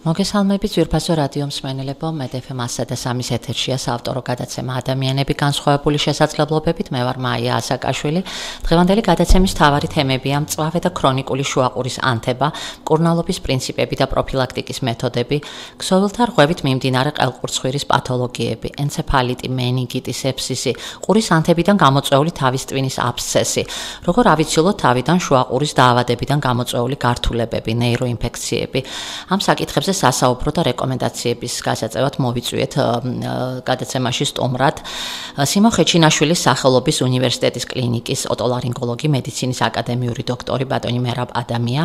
მოგესალმებით ძვირფასო რადიო მსმენელებო, MEDFM 103-ის ეთერშია საავტორო გადაცემა ადამიანები განსხვავებული შესაძლებლობებით. მე ვარ მაია ასაკაშვილი. დღევანდელი გადაცემის თავარი თემებია: მწვავე და ქრონიკული შუაყურის ანთება, კურნალობის პრინციპები და პროფილაქტიკის მეთოდები, ქსოვილთა რღვევით მიმდინარე ყელყურცხვირის პათოლოგიები, ენცეფალიტი, მენინგიტი, სეფსისი, ყურის ანთებიდან გამოწვეული თავის ტვინის აბსცესი, როგორ ავიცილოთ თავიდან შუაყურის დაავადებიდან გამოწვეული გართულებები, ნეიროინფექციები. ამ საკითხებზე თემებზე სასაუბრო და რეკომენდაციების გასაწევად მოვიწვიეთ გადაცემაში სტუმრად. სიმო ხეჩინაშვილის სახელობის უნივერსიტეტის კლინიკის ოტოლარინგოლოგი მედიცინის აკადემიური დოქტორი ბატონი მერაბ ადამია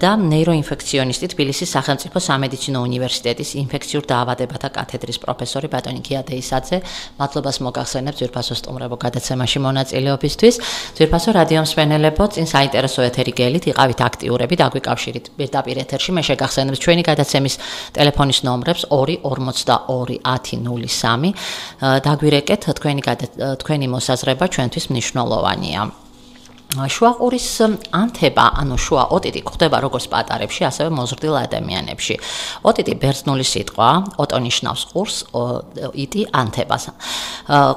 და ნეიროინფექციონისტი თბილისის სახელმწიფო სამედიცინო უნივერსიტეტის ინფექციურ დაავადებათა კათედრის პროფესორი ბატონი გიადეისაძე მადლობას მოგახსენებ ძვირფასო სტუმრებო გადაცემაში მონაწილეობისთვის. ძვირფასო რადიო მსმენელებო წინ საინტერესო ეთერი გელით იყავით აქტიურები დაგვიკავშირით პირდაპირ ეთერში. მე შეგახსენებ ჩვენი გადაცემა გადაცემის ტელეფონის ნომრებს 2421003 დაგვირეკეთ თქვენი თქვენი მოსაზრება ჩვენთვის მნიშვნელოვანია. შუაყურის ანთება, ანუ შუა ოტიტი ხდება როგორც პატარებში, ასევე მოზრდილ ადამიანებში. ოტიტი ბერძნული სიტყვა, ოტონიშნავს ყურს, იტი ანთებას.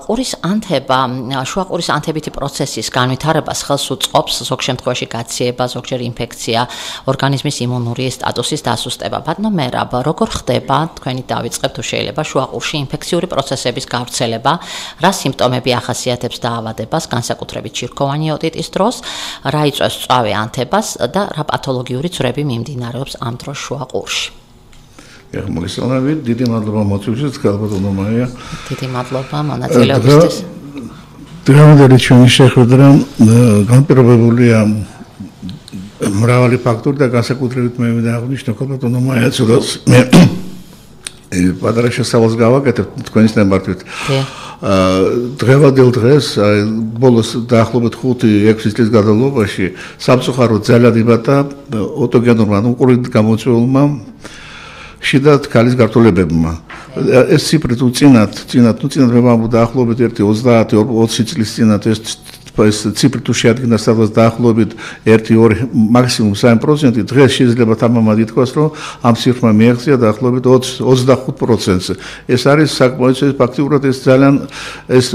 ყურის ანთება, შუაყურის ანთებითი პროცესის განვითარებას ხელს უწყობს ზოგ შემთხვევაში გაციება, ზოგჯერ ინფექცია, ორგანიზმის იმუნური სტატუსის დასუსტება. ბატონო მერაბ, როგორ ხდება თქვენი დავიწყებ თუ შეიძლება შუაყურში ინფექციური პროცესების გავრცელება, რა სიმპტომები ახასიათებს დაავადებას, განსაკუთრებით ჩირქოვანი ოტიტის დროს რა იწვევს წავე ანთებას და რა პათოლოგიური ცრები მიმდინარეობს ამ დროს შუაყურში. ეხ მოგესალმებით, დიდი მადლობა მოწვევისთვის, გალბატონო მაია. დიდი მადლობა მონაწილეობისთვის. დღევანდელი ჩვენი შეხვედრა განპირობებულია მრავალი ფაქტორი და განსაკუთრებით მე მინდა აღვნიშნო გალბატონო მაიაც, რომ მე პატარა შესავალს გავაკეთებ თქვენის ნებართვით. აა დღევანდელ დღეს, აი ბოლოს დაახლოებით 5-6 წლის განმავლობაში სამწუხაროდ ძალიან იბატა ოტოგენურმა უყური გამოწვეულმა შედათ ქალის გართულებებმა. ეს ციფრი თუ წინათ, წინათ, თუ წინათ მე ვამბობ დაახლოებით 1-30-20 წლის წინათ ეს ეს ციფრი თუ შეადგენდა სადღაც დაახლოებით 1-2 მაქსიმუმ 3% დღეს შეიძლება თამამად ითქვას რომ ამ ციფრმა მიაღწია დაახლოებით 25%-ს ეს არის საკმაოდ ფაქტიურად ეს ძალიან ეს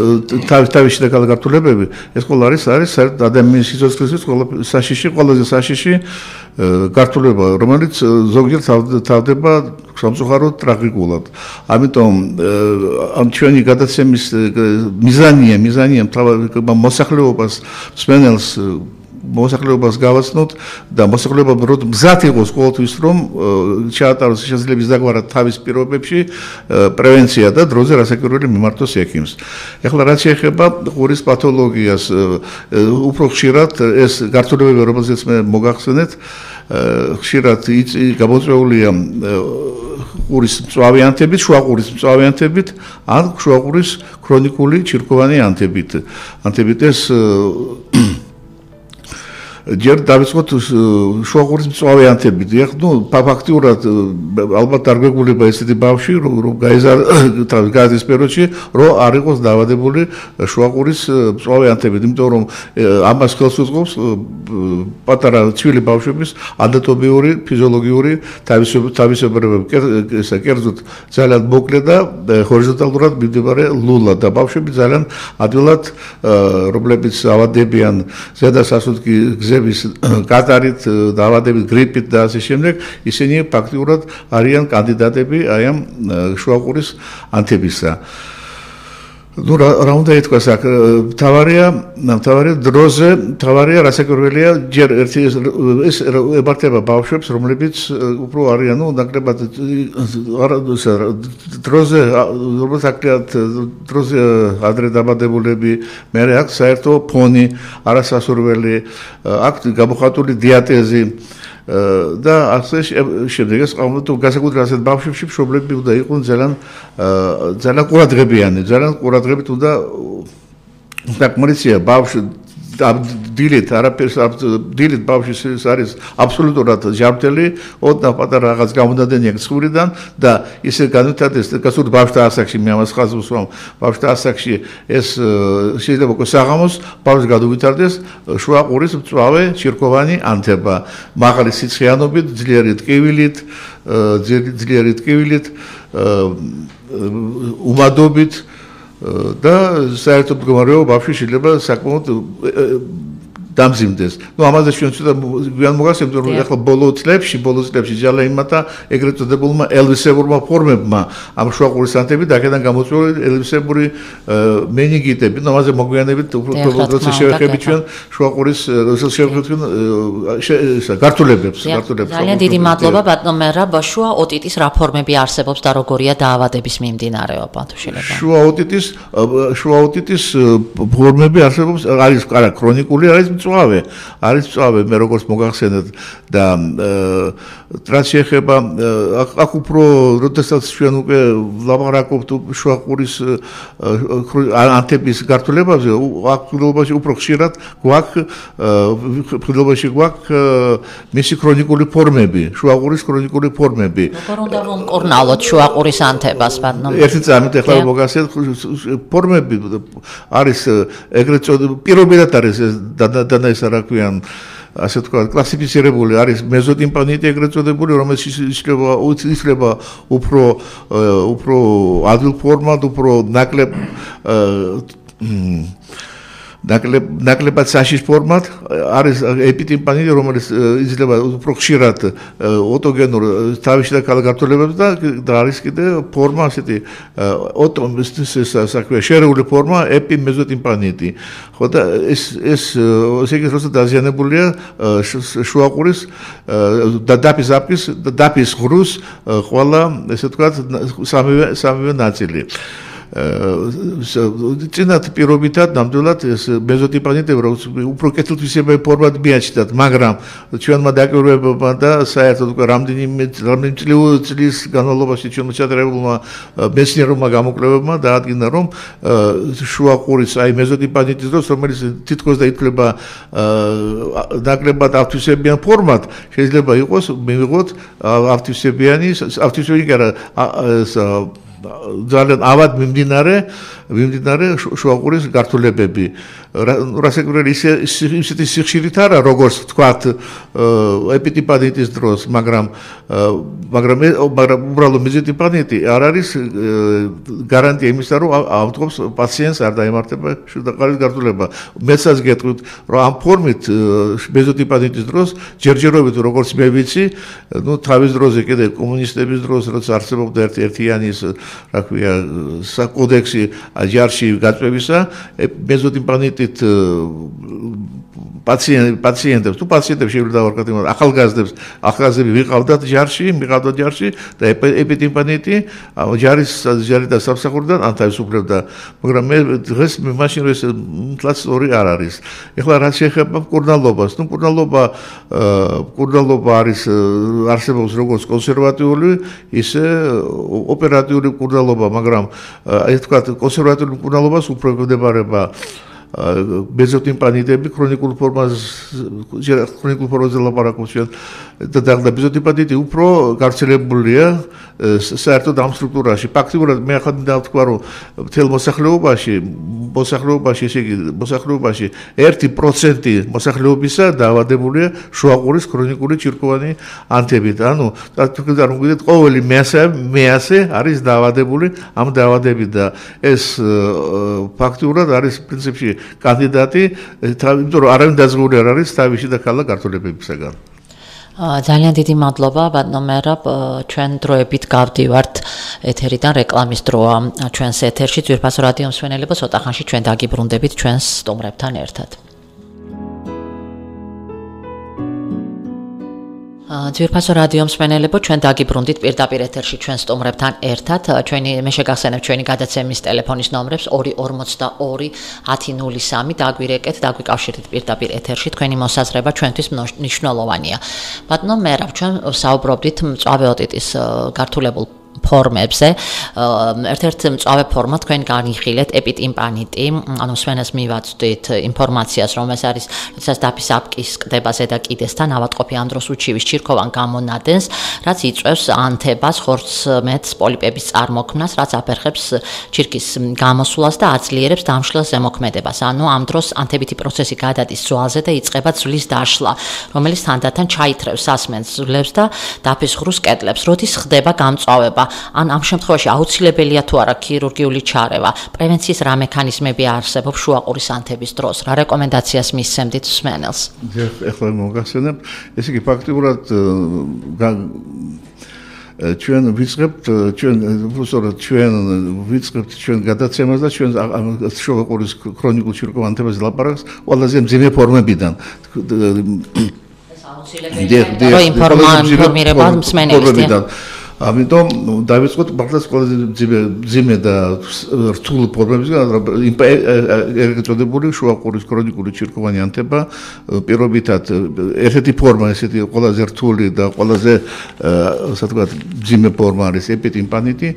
თავის თავის და გართულებები ეს ყველა არის არის ადამიანის სიცოცხლის ყველა საშიში ყველაზე საშიში გართულება რომელიც ზოგჯერ თავდება სამწუხაროდ ტრაგიკულად. ამიტომ ამ ჩვენი გადაცემის მიზანია მიზანია მოსახლეობას მსმენელს მოსახლეობას გავაცნოთ და მოსახლეობა რომ მზად იყოს ყოველთვის რომ ჩაატაროს შესაძლებელი დაგვარა თავის პირობებში პრევენცია და დროზე რასაკვირველი მიმართოს ექიმს. ეხლა რაც შეეხება ყურის პათოლოგიას უფრო ხშირად ეს გართულებები რომელზეც მე მოგახსენეთ ხშირად გამოწვეულია ყურის მწვავე ანთებით, შუაყურის მწვავე ანთებით, ან შუაყურის ქრონიკული ჩირკოვანი ანთებით. ანთებით ეს ჯერ დავიწყოთ შუაყურის მწვავე ანთებით. ეხ ნუ ფაქტიურად ალბათ არ გვეგულება ესეთი ბავში, რომ გაიზარ გადის პერიოდში, რომ არ იყოს დაავადებული შუაყურის მწვავე ანთებით, იმიტომ რომ ამას ხელს უწყობს პატარა ცვილი ბავშვების ადატობიური ფიზიოლოგიური თავისებურებები. ესა კერძოდ ძალიან მოკლე და ჰორიზონტალურად მიმდებარე ლულა და ბავშვები ძალიან ადვილად რომლებიც ავადებიან ზედასასუნთქი გზ გზების კატარით, დაავადებით, გრიპით და ასე შემდეგ, ისინი ფაქტიურად არიან კანდიდატები აი ამ შუაყურის ანთებისა. ну რა უნდა ითქვას აქ თავარია თავარია დროზე თავარია რასაკვირველია ჯერ ერთი ეს ებართება ბავშვებს რომლებიც უფრო არიან ну ნაკლებად დროზე როგორც აქტიად დროზე ადრე დაბადებულები მე აქ საერთო ფონი არასასურველი აქ გამოხატული დიატეზი და ასე შემდეგ ეს ყოველთვის განსაკუთრებით ასეთ ბავშვებში პრობლემები უნდა იყოს ძალიან ძალიან ყურადღებიანი ძალიან ყურადღებით უნდა დაკმარიცია ბავშვი დილით არაფერს დილით ბავშვის ეს არის აბსოლუტურად ჟამთელი, ოდნა პატარა რაღაც გამოდადენია ცხვრიდან და ისე განვითარდეს გასულ ბავშთა ასაკში მე ამას ხაზს ვუსვამ ბავშთა ასაკში ეს შეიძლება უკვე საღამოს ბავშვი გადავითარდეს შუაყურის მწვავე ჩირკოვანი ანთება მაღალი სიცხეანობით ძლიერი ტკივილით ძლიერი ტკივილით უმადობით და საერთოდ მდგომარეობა ბავშვი შეიძლება საკმაოდ დამზიმდეს. ნუ ამაზე ჩვენ ცოტა გვიან მოგასწრებთ რომ ახლა ბოლო წლებში, ბოლო წლებში ჯალა იმათა ეგრეთ წოდებულმა ელვისებურმა ფორმებმა ამ შუაყურის ანთები და აქედან გამოწვეული ელვისებური მენინგიტები. ნუ ამაზე მოგვიანებით უფრო პროცესი შევეხები ჩვენ შუაყურის შევეხებთ ჩვენ გართულებებს, გართულებებს. ძალიან დიდი მადლობა ბატონ მერაბ, შუა ოტიტის რა ფორმები არსებობს და როგორია დაავადების მიმდინარეობა თუ შეიძლება. შუა ოტიტის შუა ოტიტის ფორმები არსებობს არის არა ქრონიკული არის მწვავე არის მწვავე მე როგორც მოგახსენეთ და რაც შეეხება აქ უფრო როდესაც ჩვენ უკვე ლაბარაკობთ შუაყურის ანთების გართულებაზე აქ ფილობაში უფრო ხშირად გვაქვს ფილობაში გვაქვს მისი ქრონიკული ფორმები შუაყურის ქრონიკული ფორმები. როგორ უნდა მომკორნალოთ შუაყურის ანთებას ბატონო ერთი წამით ახლა მოგახსენეთ ფორმები არის ეგრეთ წოდებული პირობიდან არის და და ეს რა ქვიან ასე თქვა კლასიფიცირებული არის მეზოტიმპანიტი ეგრეთ წოდებული რომელიც იშლება უშლება უფრო უფრო ადვილ ფორმად უფრო ნაკლებ ნაკლებ ნაკლებად საშიშ ფორმად არის ეპიტიმპანი რომელიც იძლევა უფრო ხშირად ოტოგენურ თავში და ქალგართულებებს და და არის კიდე ფორმა ასეთი ოტო ეს საქმე შერეული ფორმა ეპიმეზოტიმპანიტი ხო და ეს ეს ესე იგი როცა დაზიანებულია შუაყურის და დაფის აპკის და დაფის ღრუს ყველა ესე ვთქვათ სამივე სამივე ნაწილი წინათ პირობითად ნამდვილად მეზოტიპანიტები უფრო კეთილთვისებები ფორმად მიაჩნდათ, მაგრამ ჩვენმა დაკავშირებებმა და საერთოდ უკვე რამდენიმე რამდენიმე წლის განმავლობაში ჩვენმა ჩადრებულმა მეცნიერებმა გამოკვლევებმა დაადგინა, რომ შუაყურის აი მეზოტიპანიტის დროს, რომელიც თითქოს და ითვლება ნაკლებად ავთვისებიან ფორმად, შეიძლება იყოს მივიღოთ ავთვისებიანი ავთვისებიანი კი არა ძალიან ავად მიმდინარე მიმდინარე შუაყურის გართულებები რასაკვირველი ისე ისეთი სიხშირით არა როგორც თქვათ ეპიტიპანიტის დროს მაგრამ მაგრამ მაგრამ უბრალოდ მეზიტიპანიტი არ არის გარანტია იმისა რომ ავტობს პაციენტს არ დაემართება შუდაყარის გართულება. მეცაც გეტყვით რომ ამ ფორმით მეზიტიპანიტის დროს ჯერჯერობით როგორც მე ვიცი ну თავის დროზე კიდე კომუნისტების დროს როცა არსებობდა ერთ ერთიანის რა ქვია საკოდექსი ჯარში გაწევისა მეზოტიმპანიტით პაციენტ პაციენტებს თუ პაციენტებს შეიძლება დავარქოთ იმ ახალგაზრდებს ახალგაზრდები ვიყავდათ ჯარში მიყავდათ ჯარში და ეპიდემიოლოგი ჯარის ჯარი და სამსახურიდან ან თავისუფლებდა მაგრამ მე დღეს მე მაშინ ეს ინფლაციური არ არის. ეხლა რა შეეხება კურნალობას ნუ კურნალობა კურნალობა არის არსებობს როგორც კონსერვატიული ისე ოპერატიული კურნალობა მაგრამ აი თქვა კონსერვატიული კურნალობას უფრო ეგვდებარება ბეზოტიმპანიტები ქრონიკულ ფორმაზე ქრონიკულ ფორმაზე ლაპარაკობს და და ბეზოტიმპანიტი უფრო გავრცელებულია საერთოდ ამ სტრუქტურაში. ფაქტიურად მე ახლა დავთქვა რომ მთელ მოსახლეობაში მოსახლეობაში ესე იგი მოსახლეობაში 1% მოსახლეობისა დაავადებულია შუაყურის ქრონიკული ჩირკოვანი ანთებით. ანუ თქო და რომ გიდეთ ყოველი მეასე მეასე არის დაავადებული ამ დაავადებით და ეს ფაქტიურად არის პრინციპში კანდიდატი იმიტომ რომ არავინ დაზღული არ არის თავისი და ქალა გართულებებისაგან ძალიან დიდი მადლობა ბატონმერაბ ჩვენ დროებით გავდივართ ეთერიდან რეკლამის დროა. ჩვენს ეთერში ძვირფასო რადიო მსვენელებო ცოტა ხანში ჩვენ დაგიბრუნდებით ჩვენს სტუმრებთან ერთად ძვირფასო რადიო მსმენელებო, ჩვენ დაგიბრუნდით პირდაპირ ეთერში ჩვენ სტუმრებთან ერთად. ჩვენი მე შეგახსენებ ჩვენი გადაცემის ტელეფონის ნომრებს 242 1003 დაგვირეკეთ, დაგვიკავშირეთ პირდაპირ ეთერში. თქვენი მოსაზრება ჩვენთვის მნიშვნელოვანია. ბატონო მერაბ, ჩვენ საუბრობდით მწვავე ოტიტის გართულებულ ფორმებზე. ერთ-ერთ მწავე ფორმა თქვენ განიხილეთ ეპიტიმპანიტი, ანუ სვენას მივაწვდით ინფორმაციას, რომ ეს არის, როდესაც დაფის აპკის კდება ზედა კიდესთან ავატყოფი ანდროს უჩივის ჩირქოვან გამონადენს, რაც იწვევს ანთებას, ხორცმეტს, პოლიპების წარმოქმნას, რაც აფერხებს ჩირკის გამოსვლას და აძლიერებს დამშლელ ზემოქმედებას. ანუ ამ დროს ანთებითი პროცესი გადადის ზვალზე და იწყება ძვლის დაშლა, რომელიც თანდათან ჩაითრევს სასმენს ძვლებს და დაფის ღრუს კედლებს. როდის ხდება გამწვავება? ან ამ შემთხვევაში აუცილებელია თუ არა ქირურგიული ჩარევა? პრევენციის რა მექანიზმები არსებობს შუაყურის ანთების დროს? რა რეკომენდაციას მისცემთ სმენელს? ეხლა მოგახსენებ, ესე იგი ფაქტიურად ჩვენ ვიწყებთ ჩვენ უბრალოდ ჩვენ ვიწყებთ ჩვენ გადაცემას და ჩვენ შუაყურის ქრონიკულ ჩირკოვანთებას ლაპარაკს ყველაზე მძიმე ფორმებიდან აუცილებელია რომ ინფორმირება მსმენელს ამიტომ დავიწყოთ მართლაც ყველაზე ძიმე ძიმე და რთული პრობლემისგან ერგეთოდებული შუაყურის ქრონიკული ჩირკოვანი ანთება პირობითად ერთ-ერთი ფორმა ესეთი ყველაზე რთული და ყველაზე ასე ვთქვათ ძიმე ფორმა არის ეპიტიმპანიტი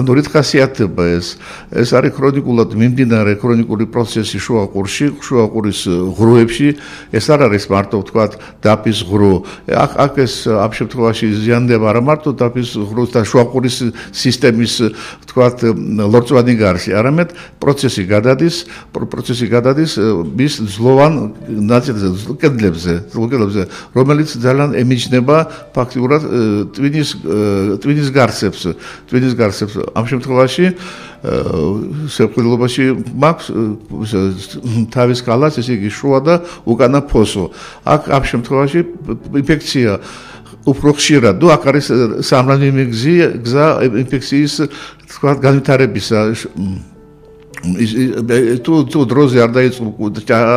ანუ რით ხასიათდება ეს? ეს არის ქრონიკულად მიმდინარე ქრონიკული პროცესი შუაყურში შუაყურის ღრუებში. ეს არ არის მარტო ვთქვათ დაფის ღრუ. აქ აქ ეს ამ შემთხვევაში ზიანდება არა მარტო დაფის ღრუს და შუაყურის სისტემის ვთქვათ ლორწვანი გარსი. არამედ პროცესი გადადის პროცესი გადადის მის ძლოვან ნაწილზე კედლებზე კედლებზე რომელიც ძალიან ემიჯნება ფაქტიურად ტვინის ტვინის გარსებს ტვინის გარსებს ამ შემთხვევაში სეკვილობაში მაქვს თავის კალას, ესე იგი შუა და უკანა ფოსო. აქ ამ შემთხვევაში ინფექცია უფრო ხშირად, ნუ აქ არის სამრანი გზა ინფექციის თქვა განვითარებისა თუ თუ დროზე არ დაიწყო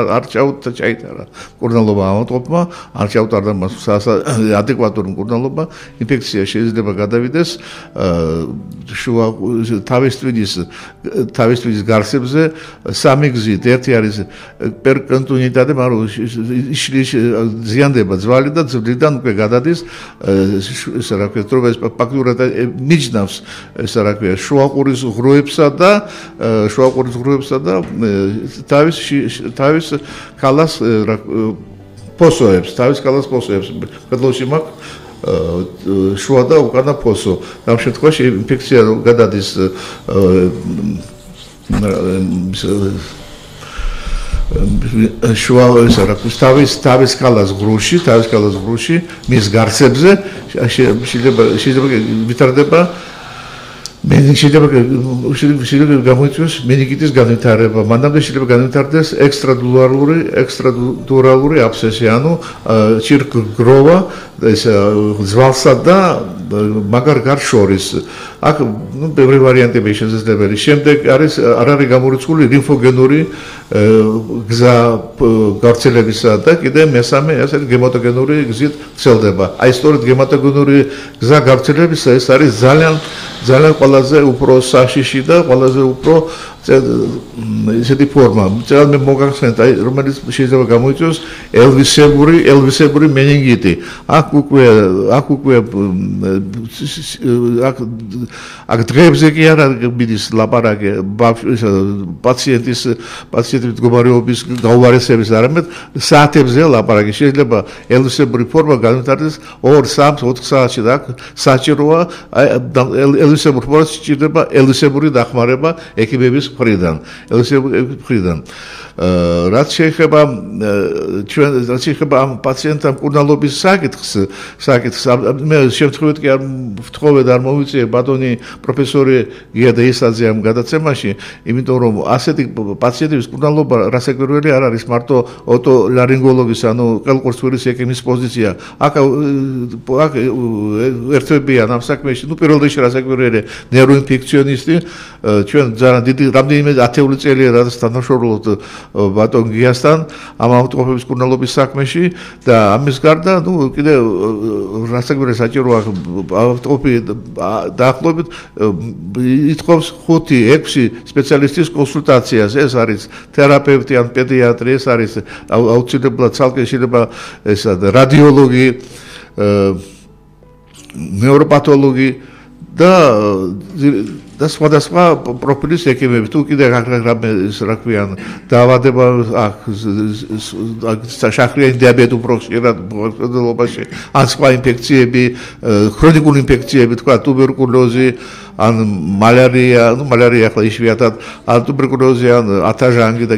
არ ჩაუთ ჩაიტარა. კურნალობა ამოტყობა არ ჩაუტარდა მას ადეკვატური კურნალობა ინფექცია შეიძლება გადავიდეს შუა თავის ტვინის თავის ტვინის გარსებზე სამი გზით. ერთი არის პერკონტუნიტადე მაგრამ ზიანდება ძვალი და ძვლიდან უკვე გადადის ესე რა ქვია თრობა ეს ფაქტურად მიჯნავს ესე რა ქვია შუაყურის ღრუებსა და შუა ყურძღრუებსა და თავის თავის კალას პოსოებს, თავის კალას პოსოებს. კადლოში მაქვს შუა და უკანა პოსო. ამ შემთხვევაში ინფექცია გადადის შუა ეს რა თავის თავის კალას ღრუში, თავის კალას ღრუში, მის გარსებზე შეიძლება შეიძლება ვითარდება მე შეიძლება შეიძლება გამოიწვიოს მენინგიტის განვითარება, მანამდე შეიძლება განვითარდეს ექსტრადურალური ექსტრადურალური აბსესი, ანუ ჩირკგროვა ეს ზვალსა და მაგარ გარ შორის. აქ ნუ ბევრი ვარიანტები შესაძლებელი. შემდეგ არის არ არის გამორიცხული ლიმფოგენური გზა გავრცელებისა და კიდე მესამე ასე გემატოგენური გზით ცელდება. აი სწორედ გემატოგენური გზა გავრცელებისა ეს არის ძალიან ძალიან ყველაზე უფრო საშიში და ყველაზე უფრო ესეთი ფორმა. ძალიან მე მოგახსენეთ, აი რომელიც შეიძლება გამოიწვიოს ელვისებური, ელვისებური მენინგიტი. აქ უკვე აქ უკვე აქ აქ დღეებზე კი არა მიდის ლაპარაკი პაციენტის პაციენტის მდგომარეობის გაუარესების არამედ საათებზე ლაპარაკი. შეიძლება ელვისებური ფორმა განვითარდეს 2, 3, 4 საათში და აქ საჭიროა ელვისებური ფორმა სჭირდება ელვისებური დახმარება Freedan. Eu o Freedan. რაც შეეხება ჩვენ რაც შეეხება ამ პაციენტთან კურნალობის საკითხს საკითხს მე შემთხვევით კი არ ვთხოვე და არ მოვიწიე ბატონი პროფესორი გიადეისაძე ამ გადაცემაში იმიტომ რომ ასეთი პაციენტების კურნალობა რასაკვირველი არ არის მარტო ოტოლარინგოლოგის ანუ ყელყურცვირის ეკიმის პოზიცია. აქ აქ ერთებიან ამ საქმეში. ნუ პირველ რიგში რასაკვირველი ნეიროინფექციონისტი ჩვენ ძალიან დიდი რამდენიმე ათეული წელია რაც თანაშორლობთ ბატონ გიასთან ამ ავტოფების კურნალობის საქმეში და ამის გარდა ნუ კიდე რასაკვირველი საჭიროა ავტოფი დაახლოებით ითხოვს 5-6 სპეციალისტის კონსულტაციას. ეს არის თერაპევტი ან პედიატრი ეს არის აუცილებლად ცალკე შეიძლება ესა რადიოლოგი ნეიროპათოლოგი და და სხვადასხვა პროფილის ექიმები თუ კიდე რამე რა ქვიან დაავადება აქ შახრიანი დიაბეტი უფრო ხშირად მოხდელობაში ან სხვა ინფექციები ქრონიკული ინფექციები თქვა ტუბერკულოზი ან მალარია, ну მალარია ახლა იშვიათად, ან ტუბერკულოზი, ან ათაჟანგი და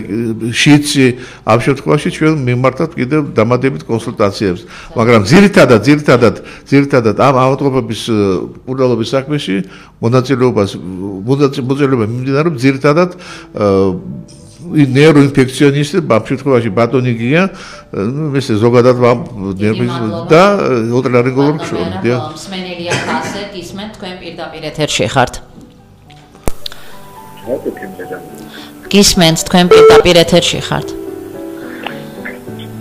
შიცი, ამ შემთხვევაში ჩვენ მიმართავთ კიდევ დამატებით კონსულტაციებს. მაგრამ ძირითადად, ძირითადად, ძირითადად ამ ავტომობილის ყურადღების საქმეში მონაწილეობას მონაწილეობა მიმდინარეობს ძირითადად ნეიროინფექციონისტი ბავშვებში ბატონი გია ну ესე ზოგადად ნერვის და ოტოლარინგოლოგ შორდია სმენელია ფასე გისმენ თქვენ პირდაპირ ეთერში ხართ. გისმენ თქვენ პირდაპირ ეთერში ხართ.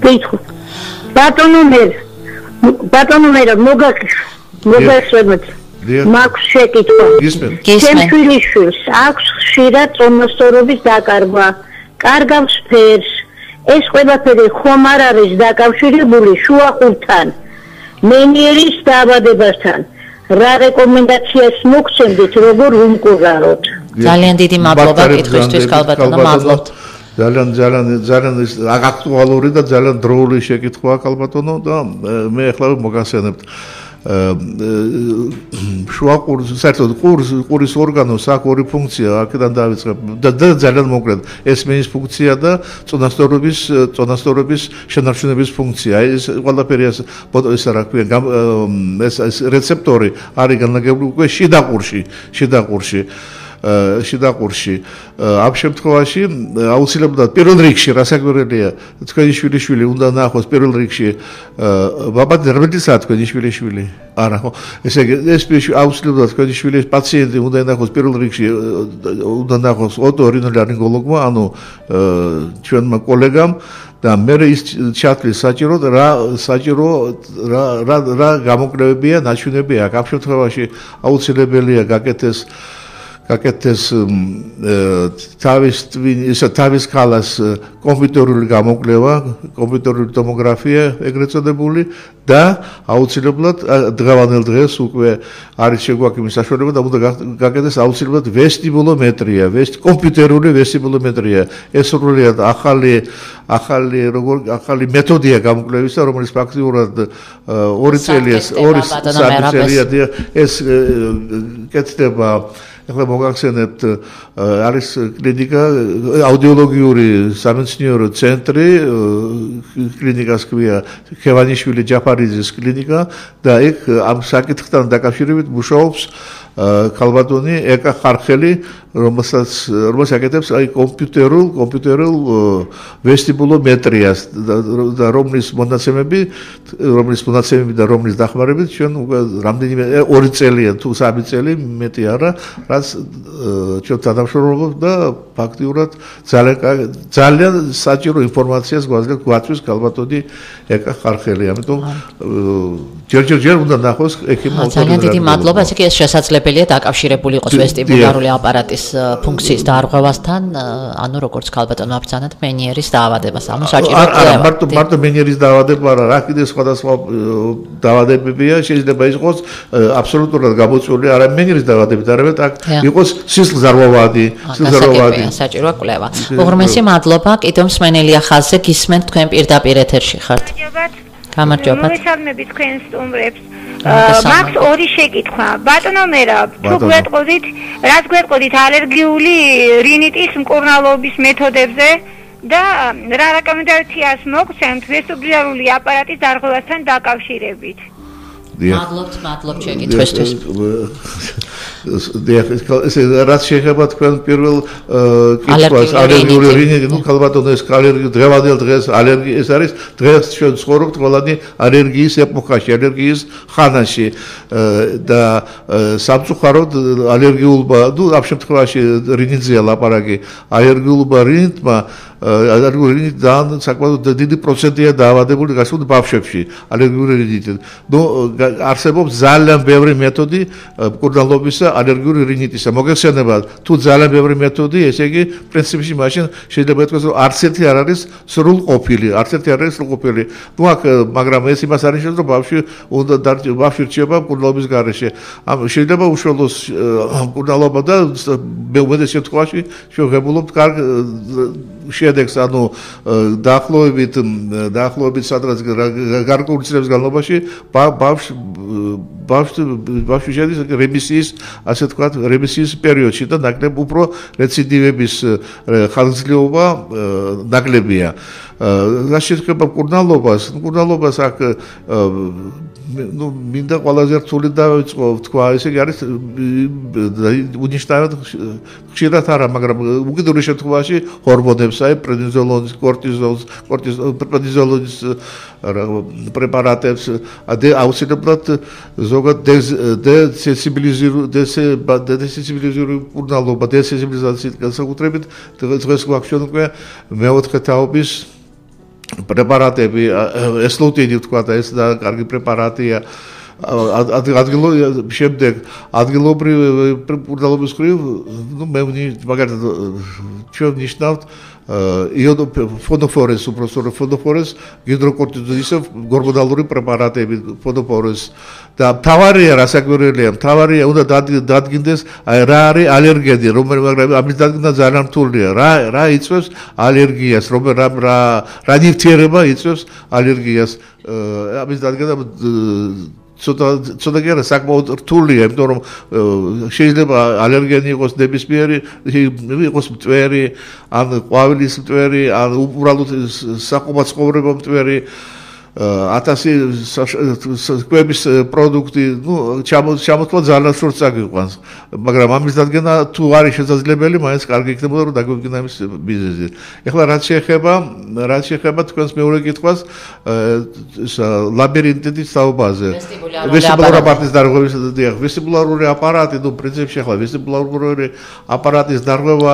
გითხო ბატონო მე ბატონო მე მოგაკის მოგასვენოთ მაქვს შეკითხვა გისმენ გისმენ შვილიშვილს აქვს ხშირად წონასწორობის დაკარგვა. კარგავს ფერს. ეს ყველაფერი ხომ არ არის დაკავშირებული შუახურთან, მენიერის დაავადებასთან. რა რეკომენდაციას მოგცემთ, როგორ უმკურნალოთ? ძალიან დიდი მადლობა კითხვისთვის, კალბატონო, მადლობთ. ძალიან ძალიან ძალიან აქტუალური და ძალიან დროული შეკითხვაა კალბატონო და მე ახლა მოგასენებთ. შუა ყურს საერთოდ ყურს ყურის ორგანოს აქვს ორი ფუნქცია აქედან დავიწყებ და ძალიან მოკლედ ესმენის ფუნქცია და წონასწორობის წონასწორობის შენარჩუნების ფუნქცია. ეს ყველაფერი ეს ეს რა ქვია ეს ეს რეცეპტორი არის განლაგებული უკვე შიდა ყურში შიდა ყურში შედაყურში. ამ შემთხვევაში აუცილებლად პირველ რიგში რასაკვირველია თქვენი შვილიშვილი უნდა ნახოს პირველ რიგში ბაბა დერმეტისა თქვენი შვილიშვილი? არა ხო. ესე იგი ეს აუცილებლად თქვენი შვილის პაციენტი უნდა ნახოს პირველ რიგში უნდა ნახოს ოტორინოლარინგოლოგმა ანუ ჩვენმა კოლეგამ და მე ის ჩათვლის საჭირო რა საჭირო რა რა რა გამოკლებებია ნაჩვენებია. ამ შემთხვევაში აუცილებელია გაკეთდეს გაკეთეს თავის ისა თავის ხალას კომპიუტერული გამოკვლევა, კომპიუტერული ტომოგრაფია ეგრეთ წოდებული და აუცილებლად დღევანდელ დღეს უკვე არის შეგვაქვს საშუალება და უნდა გაკეთდეს აუცილებლად ვესტიბულომეტრია, ვესტ კომპიუტერული ვესტიბულომეტრია. ეს სრულიად ახალი ახალი როგორ ახალი მეთოდია გამოკვლევისა, რომელიც ფაქტიურად ორი წელია, ორი წელია ეს კეთდება. ახლა მოგახსენებთ არის კლინიკა აუდიოლოგიური სამეცნიერო ცენტრი კლინიკას ქვია ხევანიშვილი ჯაფარიძის კლინიკა და ეგ ამ საკითხთან დაკავშირებით მუშაობს ქალბატონი ეკა ხარხელი რომელსაც რომელსაც აკეთებს აი კომპიუტერულ კომპიუტერულ ვესტიბულომეტრიას და რომლის მონაცემები რომლის მონაცემები და რომლის დახმარებით ჩვენ უკვე რამდენიმე ორი წელია თუ სამი წელი მეტი არა რაც ჩვენ თანამშრომლობთ და ფაქტიურად ძალიან ძალიან საჭირო ინფორმაციას გვაძლევს გვაწვის ქალბატონი ეკა ხარხელი. ამიტომ ჯერჯერ უნდა ნახოს ექიმო ძალიან დიდი მადლობა ესე კი ეს შესაძლებელია დაკავშირებული იყოს ვესტიბულარული აპარატის ფუნქციის დარღვევასთან ანუ როგორც ქალბატონმა ბრძანეთ მენიერის დაავადებას. ანუ საჭირო არა მარტო მარტო მენიერის დაავადება არა რა კიდე სხვადასხვა დაავადებებია შეიძლება იყოს აბსოლუტურად გამოწვეული არა მენიერის დაავადებით არამედ აქ იყოს სისხლზარღვევადი სისხლზარღვევადი საჭირო კვლევა. უღრმესი მადლობა კიდევ მსმენელია ხაზზე გისმენთ თქვენ პირდაპირ ეთერში ხართ გამარჯობა. მოგესალმებით თქვენ სტუმრებს. მაქვს ორი შეკითხვა. ბატონო მერა, თუ გვეტყოდით, რაც გვეტყოდით ალერგიული რინიტის მკურნალობის მეთოდებზე და რა რეკომენდაციას მოგცემთ ვესტიბულარული აპარატის დარღვევასთან დაკავშირებით? მადლობთ, მადლობთ შეკითხვისთვის. დიახ, ეს რაც შეიძლება თქვენ პირველ კითხვას ალერგიული რინიტი, ნუ ქალბატონო ეს ალერგი დღევანდელ დღეს ალერგი ეს არის დღეს ჩვენ ცხოვრობთ ყველანი ალერგიის ეპოქაში, ალერგიის ხანაში. და სამწუხაროდ ალერგიულობა, ნუ ამ შემთხვევაში რინიტზეა ლაპარაკი, ალერგიულობა რინიტმა ალერგიული რინიტი ძალიან საკმაოდ დიდი პროცენტია დაავადებული გასულ ბავშვებში ალერგიული რინიტით. ნუ არსებობს ძალიან ბევრი მეთოდი მკურნალობისა ალერგიული რინიტისა. მოგეხსენება თუ ძალიან ბევრი მეთოდი, ესე იგი პრინციპში მაშინ შეიძლება ითქვას რომ არც ერთი არ არის სრულყოფილი, არც ერთი არ არის სრულყოფილი. ნუ აქ მაგრამ ეს იმას არის შეძლო ბავშვი უნდა ბავშვი რჩება მკურნალობის გარეშე. ამ შეიძლება უშუალოს მკურნალობა და მე უმეტეს შემთხვევაში შეგებულობთ კარგ შედეგს ანუ დაახლოებით დაახლოებით სადღაც გარკვეული წლების განმავლობაში ბავშვ ბავშვ ბავშვი შედის რემისიის ასე თქვა რემისიის პერიოდში და ნაკლებ უფრო რეციდივების ხანგრძლივობა ნაკლებია რა შეეხება მკურნალობას? მკურნალობას აქ ну მინდა ყველაზე რთული დავიწყო თქვა ესე იგი არის უნიშნავად ხშირად არა მაგრამ უკიდურეს შემთხვევაში ჰორმონებს აი პრედნიზოლონის კორტიზოლს კორტიზოლის პრეპარატებს და აუცილებლად ზოგად დესენსიბილიზირუ დესენსიბილიზირუ კურნალობა დესენსიბილიზაციით განსაკუთრებით დღეს გვაქვს უკვე მეოთხე თაობის პრეპარატები ესლუტიდი თქვა და ეს და კარგი პრეპარატია. ადგილობრივ შემდეგ ადგილობრივ პრეპარატების ხრივ ნუ მე მაგალითად ჩვენ ნიშნავთ იოდო ფონოფორეს უბრალოდ ფონოფორეს გიდროკორტიზოლი ისე გორმონალური პრეპარატები ფონოფორეს. და თავარია რასაკვირველია თავარია უნდა დადგინდეს აი რა არის ალერგენი რომ მაგრამ ამის დადგინდა ძალიან რთულია. რა რა იწვევს ალერგიას რომ რა რა ნივთიერება იწვევს ალერგიას. ამის დადგინდა ცოტა ცოტა კი არა საკმაოდ რთულია, იმიტომ რომ შეიძლება ალერგენი იყოს ნებისმიერი, იყოს მტვერი, ან ყვავილის მტვერი, ან უბრალოდ საყომა ცხოვრება მტვერი. 1000 კვების პროდუქტი, ну, ჩამოთვლა ძალიან შორს წაგიყვანს. მაგრამ ამის დადგენა თუ არის შესაძლებელი, მაინც კარგი იქნებოდა რომ დაგვიგნა იმის ბიზნესი. ეხლა რაც შეეხება, რაც შეეხება თქვენს მეორე კითხვას, ეს ლაბირინტის საუბაზე. ვესტიბულარული აპარატის დარღვევის დიახ, ვესტიბულარული აპარატი, ну, პრინციპში ახლა ვესტიბულარული აპარატის დარღვევა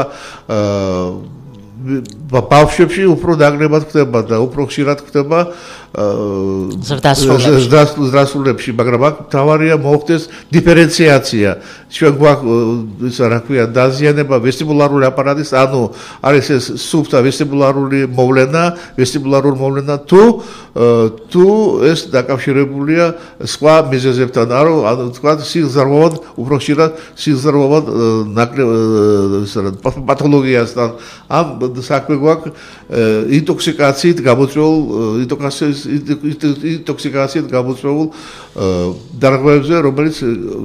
აა ბავშვებში უფრო დაგრებად ხდება და უფრო ხშირად ხდება ზრდასრულებში, მაგრამ აქ თავარია მოხდეს დიფერენციაცია. ჩვენ გვაქვს ისა რა ქვია, დაზიანება ვესტიბულარული აპარატის, ანუ არის ეს სუფთა ვესტიბულარული მოვლენა, ვესტიბულარული მოვლენა თუ თუ ეს დაკავშირებულია სხვა მიზეზებთან, ანუ თქვა სიგზაროვად უფრო ხშირად სიგზაროვად ნაკლებ პათოლოგიასთან. ამ საქმე გვაქვს ინტოქსიკაციით გამოწვეულ ინტოქსიკაციით გამოწვეულ დარღვევებზე, რომელიც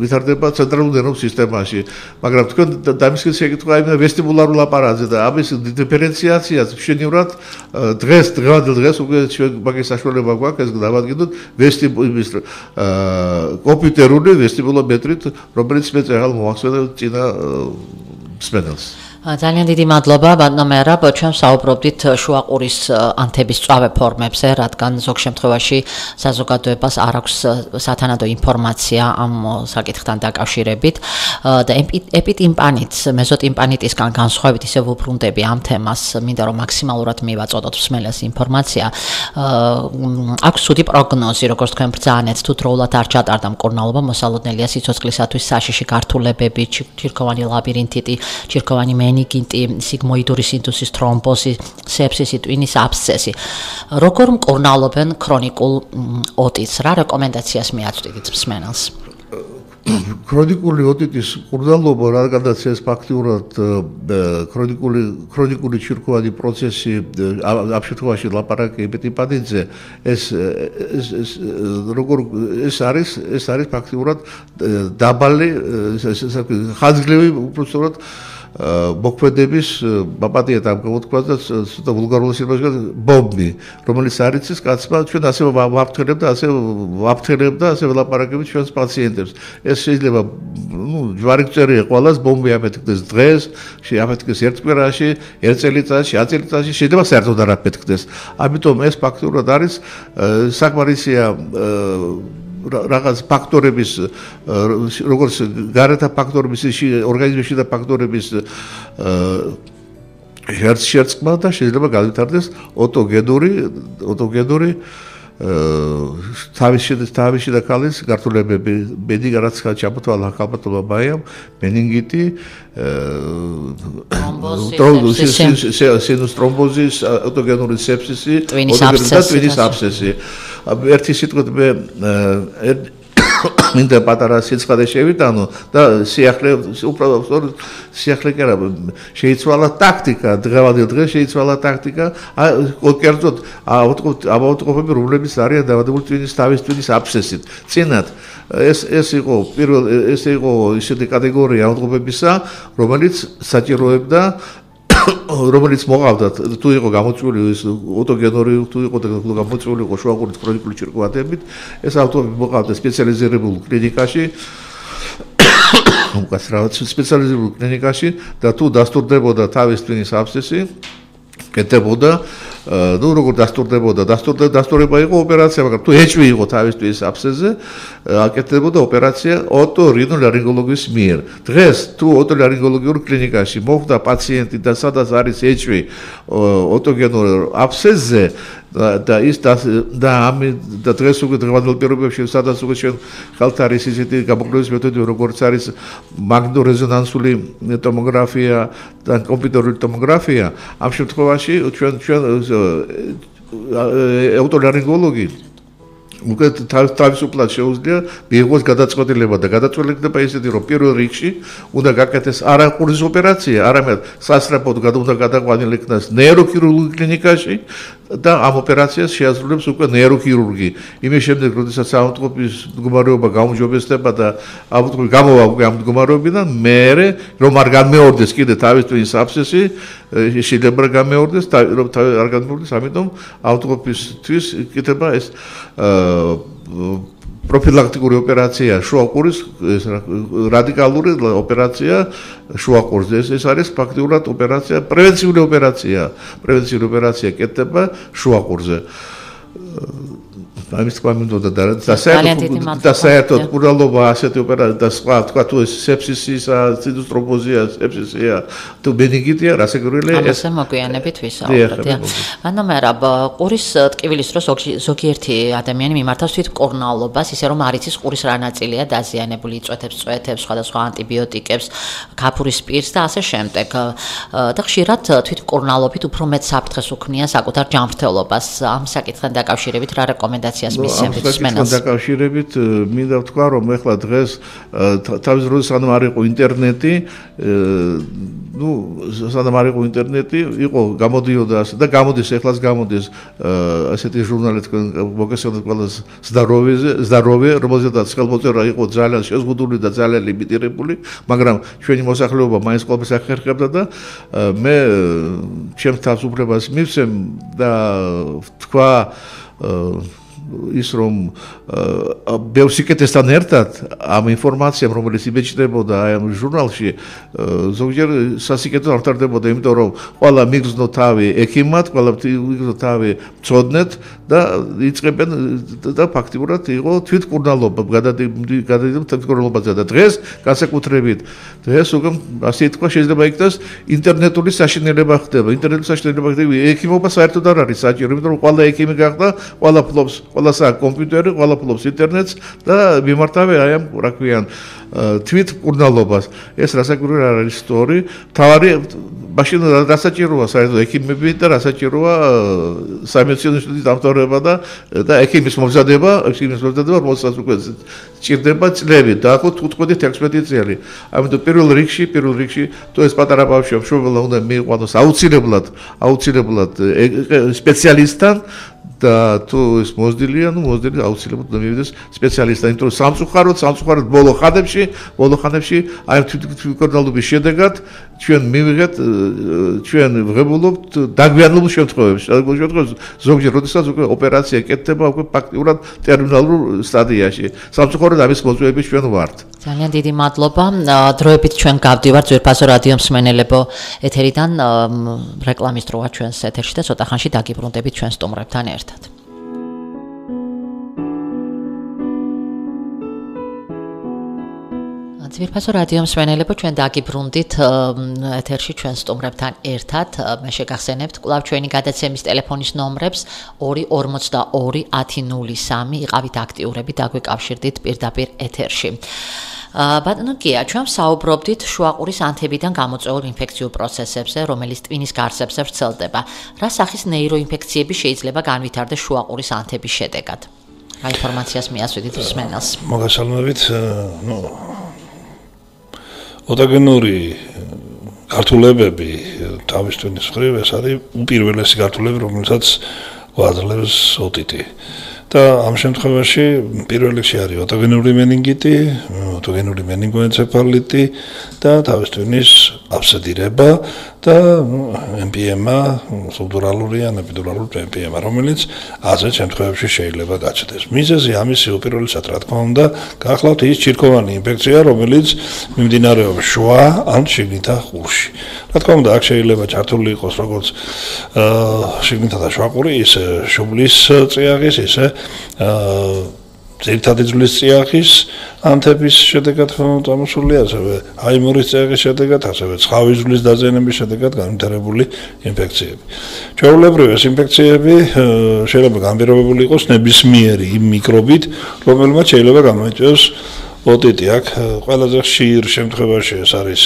ვითარდება ცენტრალურ ნერვულ სისტემაში. მაგრამ თქვენ დამისკენ შეკითხვა იმენა ვესტიბულარულ აპარატზე და ამის დიფერენციაციას შენივრად დღეს დღევანდელ დღეს უკვე ჩვენ მაგის საშუალება გვაქვს ეს დავადგინოთ ვესტიბულის კომპიუტერული ვესტიბულომეტრით, რომელიც მე წეღალ მოახსენე წინა სპედალს. ძალიან დიდი მადლობა. ბატონო რა ჩვენ საუბრობდით შუაყურის ანთების წვავე ფორმებზე რადგან ზოგ შემთხვევაში საზოგადოებას არ აქვს სათანადო ინფორმაცია ამ საკითხთან დაკავშირებით. და ეპიტიმპანიტ მეზოტიმპანიტისგან განსხვავებით ისე ვუბრუნდები ამ თემას მინდა რომ მაქსიმალურად მივაწოდოთ მსმენელს ინფორმაცია. აქვს სუდი პროგნოზი როგორც თქვენ ბრძანეთ თუ დროულად არ ჩატარდა მკურნალობა მოსალოდნელია სიცოცხლისათვის საშიში გართულებები ჩირქოვანი ლაბირინთიტი ჩირქოვანი მე მენინგიტი, სიგმოიდური სინთეზის თრომბოზი, სეფსისი, ტვინის აბსცესი. როგორ მკურნალობენ ქრონიკულ ოტიტს? რა რეკომენდაციას მიაწვდით მსმენელს? ქრონიკული ოტიტის მკურნალობა, რადგანაც ეს ფაქტიურად ქრონიკული ქრონიკული ჩირქოვანი პროცესი ამ შემთხვევაში ლაპარაკი ეპიტიპადიძე, ეს ეს როგორ ეს არის ეს არის ფაქტიურად დაბალი ეს ხაზგლივი უბრალოდ მოქმედების პაპატია დამგოთქვა და ცოტა ვულგარული სიტყვაში ბომბი რომელიც არის ის კაცმა ჩვენ ასე ვაფრთხილებ და ასე ვაფრთხილებ და ასე ველაპარაკებით ჩვენს პაციენტებს. ეს შეიძლება ну ჯვარიწერია ყოველას ბომბი აფეთქდეს დღეს შეაფეთქდეს ერთ კვირაში ერთ წელიწადში ათ წელიწადში შეიძლება საერთოდ არ აფეთქდეს. ამიტომ ეს ფაქტურად არის საკმარისია რაღაც ფაქტორების როგორც გარეთა ფაქტორების ისე ორგანიზმში და ფაქტორების შერწყმა და შეიძლება გავითარდეს ოტოგენური ოტოგენური თავისი თავისი და ქალის გართულებები ბედი რაც ჩამოთვალა ხალხობა ბაიამ მენინგიტი ტრომბოზი სინუს ტრომბოზის ოტოგენური სეპსისი ტვინის აბსესი ერთი სიტყვით მე მინდა პატარა სიცხადე შევიტანო და სიახლე უბრალოდ სიახლე კი არა შეიცვალა ტაქტიკა დღევანდელ დღეს შეიცვალა ტაქტიკა. კერწოთ აუტყოფები რომლებიც არიან დავადებული ტვინის თავის ტვინის აბსესით. წინათ ეს ეს იყო პირველ ეს იყო ისეთი კატეგორია აუტყოფებისა რომელიც საჭიროებდა რომელიც მოყავდათ თუ იყო გამოწვეული ეს ოტოგენური თუ იყო გამოწვეული იყო შუაგულის ქრონიკული ჭირკვატებით ეს ავტომობილი მოყავდა სპეციალიზირებულ კლინიკაში. უკაცრავად სპეციალიზირებულ კლინიკაში და თუ დასტურდებოდა თავის ტვინის აბსესი კეთებოდა ну როგორ დასტურდებოდა? დასტურდა დასტურება იყო ოპერაცია მაგრამ თუ ეჭვი იყო თავისთვის აფსეზე აკეთებოდა ოპერაცია ოტორინოლარინგოლოგის მიერ. დღეს თუ ოტორინოლარინგოლოგიურ კლინიკაში მოხდა პაციენტი და სადაც არის ეჭვი ოტოგენურ აფსეზე და ის და ამ და დღეს უკვე დღევანდელ პირობებში სადაც უკვე ჩვენ ხალთ არის ისეთი გამოკვლევის მეთოდი როგორც არის მაგნიტორეზონანსული ტომოგრაფია და კომპიუტერული ტომოგრაფია ამ შემთხვევაში ჩვენ ჩვენ ოტოლარინგოლოგი უკვე თავისუფლად შეუძლია მიიღოს გადაწყვეტილება და გადაწყვეტილება ისეთი რომ პირველ რიგში უნდა გაკეთდეს არა ყურის ოპერაცია, არამედ სასწრაფოდ უნდა გადაყვანილიყნას ნეიროქირურგიული კლინიკაში და ამ ოპერაციას შეასრულებს უკვე ნეიროქირურგი. იმის შემდეგ, როდესაც ამოტყობის მდგომარეობა გაუმჯობესდება და ამოტყობი გამოვა უკვე ამ მდგომარეობიდან, მე რომ არ განმეორდეს კიდე თავის ტვინის აბსესი, შეიძლება გამეორდეს, რომ არ განმეორდეს, ამიტომ ამოტყობისთვის იქნება ეს პროფილაქტიკური ოპერაცია შუაყურის ეს რადიკალური ოპერაცია შუაყურზე. ეს ეს არის ფაქტიურად ოპერაცია პრევენციული ოპერაცია. პრევენციული ოპერაცია კეთდება შუაყურზე ამის მინდოდა და საერთოდ და საერთოდ კურალობა ასეთი ოპერაცია და სხვა თქვა თუ ეს სეპსისისა, ციდუს ტრომბოზია, სეპსისია, თუ ბენიგიტია, რასაკურველი ეს ამასე მოგვიანებით ვისაუბრეთ. მანომერა ყურის ტკივილის დროს ზოგიერთი ადამიანი მიმართავს თვით კორნალობას, ისე რომ არ იცის ყურის რა ნაწილია დაზიანებული, იწვეთებს, წვეთებს, სხვადასხვა ანტიბიოტიკებს, ქაფურის პირს და ასე შემდეგ. და ხშირად თვით კორნალობით უფრო მეტ საფრთხეს უქმნიან საკუთარ ჯანმრთელობას. ამ საკითხთან დაკავშირებით რა რეკომენდაცია ინფორმაციას მისცემთ სმენელს. ამ დაკავშირებით მინდა ვთქვა, რომ ეხლა დღეს თავის დროს სანამ არ იყო ინტერნეტი, ну, სანამ არ იყო ინტერნეტი, იყო გამოდიოდა და გამოდის ეხლაც გამოდის ასეთი ჟურნალი თქვენ მოგესალმებით ყველა ზდაროვეზე, ზდაროვე, რომელზედაც ხელმოწერა იყო ძალიან შეზღუდული და ძალიან ლიმიტირებული, მაგრამ ჩვენი მოსახლეობა მაინც ყოველთვის ახერხებდა და მე ჩემს თავს უფლებას მივცემ და თქვა ის რომ ბელსიკეთესთან ერთად ამ ინფორმაციამ რომელიც იბეჭდებოდა აი ამ ჟურნალში ზოგჯერ სასიკეთო არ თარდებოდა იმიტომ რომ ყველა მიგზნო თავი ექიმად ყველა მიგზნო თავი წოდნეთ და იწებენ და ფაქტიურად იყო თვითკურნალობა გადადიდნენ თვითკურნალობაზე და დღეს განსაკუთრებით დღეს უკვე ასე თქვა შეიძლება იქნას ინტერნეტული საშინელება ხდება. ინტერნეტული საშინელება ხდება. ექიმობა საერთოდ არ არის საჭირო იმიტომ რომ ყველა ექიმი გახდა ყველა ფლობს ყველას აქვს კომპიუტერი, ყველა ფლობს ინტერნეტს და მიმართავე აი ამ რა ქვიან თვით კურნალობას. ეს რასაკვირი არ არის სტორი. თავარი მაშინ რასაჭიროა საერთოდ ექიმები და რასაჭიროა სამედიცინო ინსტიტუტის დამთავრება და და ექიმის მომზადება, ექიმის მომზადება, რომელსაც უკვე ჭირდება წლები და ახო 15-16 წელი. ამიტომ პირველ რიგში, პირველ რიგში თუ ეს პატარა ბავშვი მშობლა უნდა მიიყვანოს აუცილებლად, აუცილებლად სპეციალისტთან და თუ ეს მოზდილია, ну მოზდილი აუცილებლად უნდა მივიდეს სპეციალისტთან, იმიტომ რომ სამწუხაროდ, სამწუხაროდ ბოლო ხანებში, ბოლო ხანებში აი თვითკორდალობის შედეგად ჩვენ მივიღეთ ჩვენ ვღებულობთ დაგვიანებულ შემთხვევებში, დაგვიანებულ შემთხვევებში ზოგჯერ როდესაც უკვე ოპერაცია კეთდება უკვე ფაქტიურად ტერმინალურ სტადიაში. სამწუხაროდ ამის მოწვევები ჩვენ ვართ. ძალიან დიდი მადლობა. დროებით ჩვენ გავდივართ ზურფასო რადიო მსმენელებო ეთერიდან რეკლამის დროა ჩვენს ეთერში და ცოტა ხანში დაგიბრუნდებით ჩვენ სტუმრებთან ერთად. ძვირფასო რადიო მსმენელებო, ჩვენ დაგიბრუნდით ეთერში ჩვენ სტუმრებთან ერთად. მე შეგახსენებთ, კლავ ჩვენი გადაცემის ტელეფონის ნომრებს 2421003 იყავით აქტიურები და გვეკავშირდით პირდაპირ ეთერში. ბატონო კია, ჩვენ საუბრობდით შუაყურის ანთებიდან გამოწვეულ ინფექციურ პროცესებზე, რომელიც ტვინის გარსებზე ვრცელდება. რა სახის ნეიროინფექციები შეიძლება განვითარდეს შუაყურის ანთების შედეგად? რა ინფორმაციას მიასვიდით მსმენელს? მოგესალმებით, ნუ ოდაგენური გართულებები თავის ტვინის ხრივ ეს არის უპირველესი გართულები, რომელსაც გვაძლევს ოტიტი. და ამ შემთხვევაში პირველ რიგში არის ოტოგენური მენინგიტი, ოტოგენური მენინგოენცეფალიტი და თავის ტვინის აბსედირება და MPM-ა, სუბდურალური ან ეპიდურალური MPM-ა, რომელიც ასე შემთხვევებში შეიძლება გაჩნდეს. მიზეზი ამისი უპირველესად რა თქმა უნდა, გახლავთ ის ჩირქოვანი ინფექცია, რომელიც მიმდინარეობს შუა ან შიგნითა ყურში. რა თქმა უნდა, აქ შეიძლება ჩართული იყოს როგორც აა შიგნითა და შუაყური, ისე შუბლის წიაღის, ისე აა ძირთადი ძვლის წიაღის ანთების შედეგად წამოსული ასევე აიმურის წიაღის შედეგად ასევე ცხავის ძვლის დაზიანების შედეგად განვითარებული ინფექციები. ჩვეულებრივ ეს ინფექციები შეიძლება განპირობებული იყოს ნებისმიერი იმ მიკრობით, რომელმაც შეიძლება გამოიწვიოს ოტიტი. აქ ყველაზე ხშირ შემთხვევაში ეს არის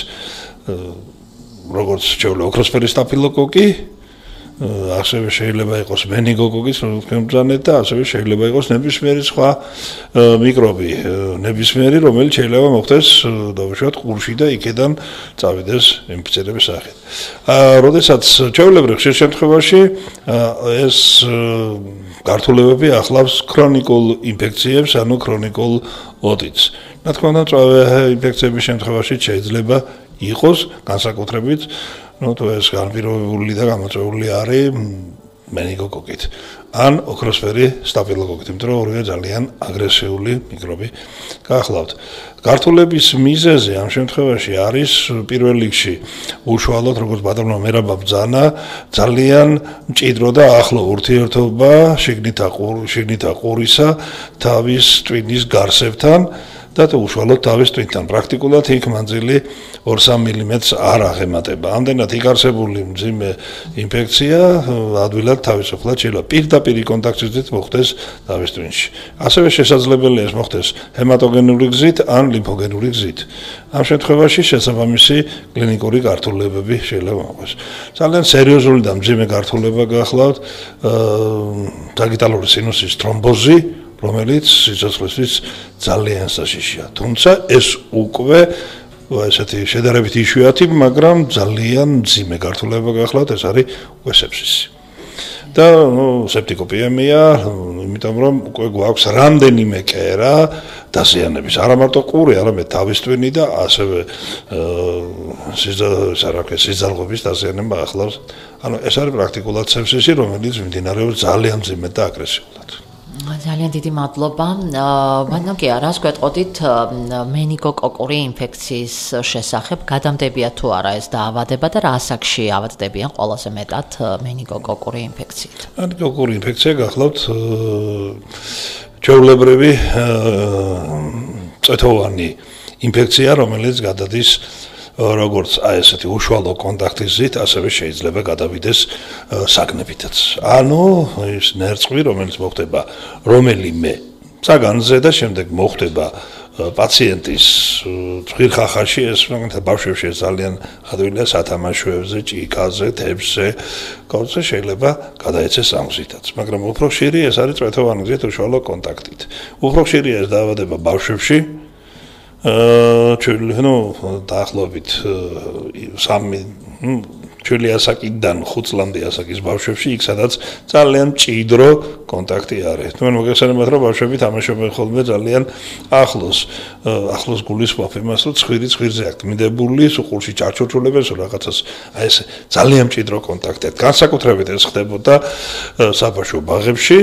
როგორც ჩვეულებრივ ოქროსფერის სტაფილოკოკი ასევე შეიძლება იყოს მენინგოკოკის ფემბრძანე და ასევე შეიძლება იყოს ნებისმიერი სხვა მიკრობი, ნებისმიერი, რომელიც შეიძლება მოხდეს დავუშვათ ყურში და იქედან წავიდეს ინფექციების სახით. აა, როდესაც ჩვეულებრივ ხშირ შემთხვევაში ეს გართულებები ახლავს ქრონიკულ ინფექციებს, ანუ ქრონიკულ ოტიტს. რა თქმა უნდა, ინფექციების შემთხვევაში შეიძლება იყოს განსაკუთრებით ну то ეს განპირობებული და გამოწვეული არის მენინგოკოკით ან ოქროსფერი სტაფილოკოკით, იმიტომ რომ ორივე ძალიან აგრესიული მიკრობი გაახლავთ. გართულების მიზეზი ამ შემთხვევაში არის პირველ რიგში უშუალოდ როგორც ბატონო მერაბა ბძანა, ძალიან მჭიდრო და ახლო ურთიერთობა შიგნითა ყურ შიგნითა ყურისა თავის ტვინის გარსებთან და უშუალოდ თავის ტვინთან პრაქტიკულად იქ მანძილი 2-3 მმ-ს არ აღემატება. ამდენად იგარსებული მძიმე ინფექცია ადვილად თავისუფლად შეიძლება პირდაპირ კონტაქტით მოხდეს თავის ტვინში. ასევე შესაძლებელია ეს მოხდეს ჰემატოგენური გზით ან ლიმფოგენური გზით. ამ შემთხვევაში შესაბამისი კლინიკური გართულებები შეიძლება მოხდეს. ძალიან სერიოზული და მძიმე გართულება გახლავთ აა დაგიტალური სინუსის თრომბოზი რომელიც სიცოცხლისთვის ძალიან საშიშია. თუმცა ეს უკვე ესეთი შედარებით იშვიათი, მაგრამ ძალიან ძიმე გართულება გახლავთ, ეს არის უკვე სეპსისი. და ნუ სეპტიკოპიემია, იმიტომ რომ უკვე გვაქვს რამდენიმე კერა დაზიანების, არა მარტო ყური, არამედ თავის ტვინი და ასევე სიზარგების დაზიანება ახლავს. ანუ ეს არის პრაქტიკულად სეპსისი, რომელიც მიმდინარეობს ძალიან ძიმედ და აგრესიულად. ძალიან დიდი მადლობა. ვანოკია, რას გვეტყოდით მენინგოკოკური ინფექციის შესახებ? გადამდებია თუ არა ეს დაავადება და რა ასაკში ავადდებიან ყველაზე მეტად მენინგოკოკური ინფექციით? მენინგოკოკური ინფექცია გახლავთ ჩვეულებრივი წეთოვანი ინფექცია, რომელიც გადადის როგორც აი ესეთი უშუალო კონტაქტის ზით, ასევე შეიძლება გადავიდეს საგნებითაც. ანუ ის ნერწყვი, რომელიც მოხდება რომელიმე საგანზე და შემდეგ მოხდება პაციენტის წვირხახაში ეს მაგალითად ბავშვებში ძალიან ადვილია სათამაშოებზე, ჭიკაზე, თებსზე, კონცე შეიძლება გადაეცეს სამზითაც, მაგრამ უფრო ხშირი ეს არის წვეთოვანი ზით უშუალო კონტაქტით. უფრო ხშირია ეს დაავადება ბავშვებში, აა ჩვენ ნუ დაახლოებით სამი ჩვენი ასაკიდან 5 წლამდე ასაკის ბავშვებში იქ სადაც ძალიან ჭიდრო კონტაქტი არის. თქვენ მოგესალმებით რომ ბავშვები თამაშობენ ხოლმე ძალიან ახლოს ახლოს გულის ვაფემას რომ ცხვირი ცხვირზე აქვს მიდებული, სუყურში ჩარჩოჩულებენ სულ რაღაცას აი ეს ძალიან ჭიდრო კონტაქტია. განსაკუთრებით ეს ხდებოდა საბავშვო ბაღებში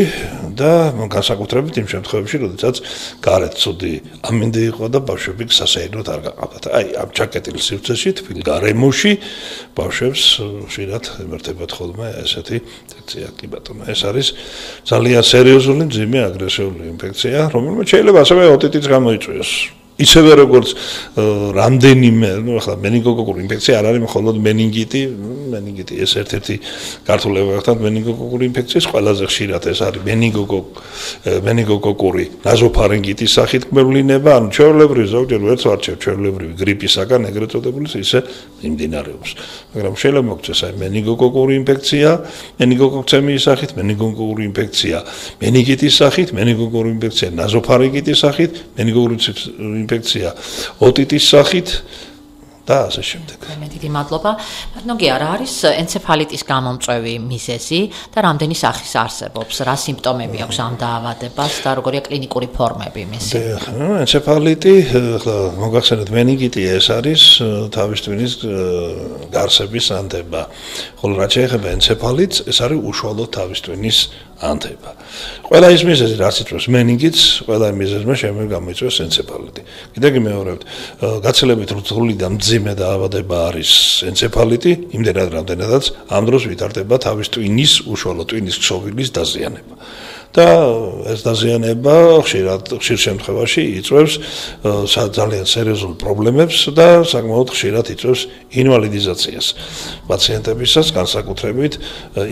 და განსაკუთრებით იმ შემთხვევებში, როდესაც გარეთ ცუდი ამინდი იყო და ბავშვები სასეირნოდ არ გაყავდათ. აი ამ ჩაკეტილ სივრცეში თბილ გარემოში ბავშვებს შეიძლება ემართებათ ხოლმე ესეთი ინფექცია. კი ბატონო ეს არის ძალიან სერიოზული ძიმე აგრესიული ინფექცია რომელიც შეიძლება ასევე ოტიტიც გამოიწვიოს ისევე როგორც რამდენიმე, ну, ახლა მენინგოკოკური ინფექცია არ არის მხოლოდ მენინგიტი, მენინგიტი ეს ერთ-ერთი ქართულება გახდათ მენინგოკოკური ინფექციის ყველაზე ხშირად ეს არის მენინგოკოკ მენინგოკოკური ნაზოფარინგიტის სახით კმევლინება, ანუ ჩვეულებრივი ზოგჯერ ვერც ვარჩევ ჩვეულებრივი გრიპისაგან ეგრეთ წოდებული ისე იმდინარეობს. მაგრამ შეიძლება მოგწეს აი მენინგოკოკური ინფექცია, მენინგოკოქცემიის სახით, მენინგოკოკური ინფექცია, მენინგიტის სახით, მენინგოკოკური ინფექცია ნაზოფარინგიტის სახით, მენინგოკოკური ინფექცია ოტიტის სახით და ასე შემდეგ. მე დიდი მადლობა. ნოგი არა არის ენცეფალიტის გამომწვევი მიზეზი და რამდენი სახის არსებობს? რა სიმპტომები აქვს ამ დაავადებას და როგორია კლინიკური ფორმები მისი? ნუ ენცეფალიტი, ახლა მოგახსენეთ მენინგიტი ეს არის თავის ტვინის გარსების ანდება. ხოლო რაც შეეხება ენცეფალიტს, ეს არის უშუალოდ თავის ტვინის ანთება. ყველა ის მიზეზი რაც იწვევს მენინგიტს, ყველა მიზეზმა შემდგომ გამოიწვევს ენცეფალიტი. კიდევ კი მეორევთ, გაცილებით რთული და მძიმე დაავადება არის ენცეფალიტი, იმდენად რამდენადაც ამ დროს ვითარდება თავის ტვინის, უშუალო ტვინის ქსოვილის დაზიანება. და ეს დაზიანება ხშირად ხშირ შემთხვევაში იწვევს ძალიან სერიოზულ პრობლემებს და საკმაოდ ხშირად იწვევს ინვალიდიზაციას პაციენტებისას განსაკუთრებით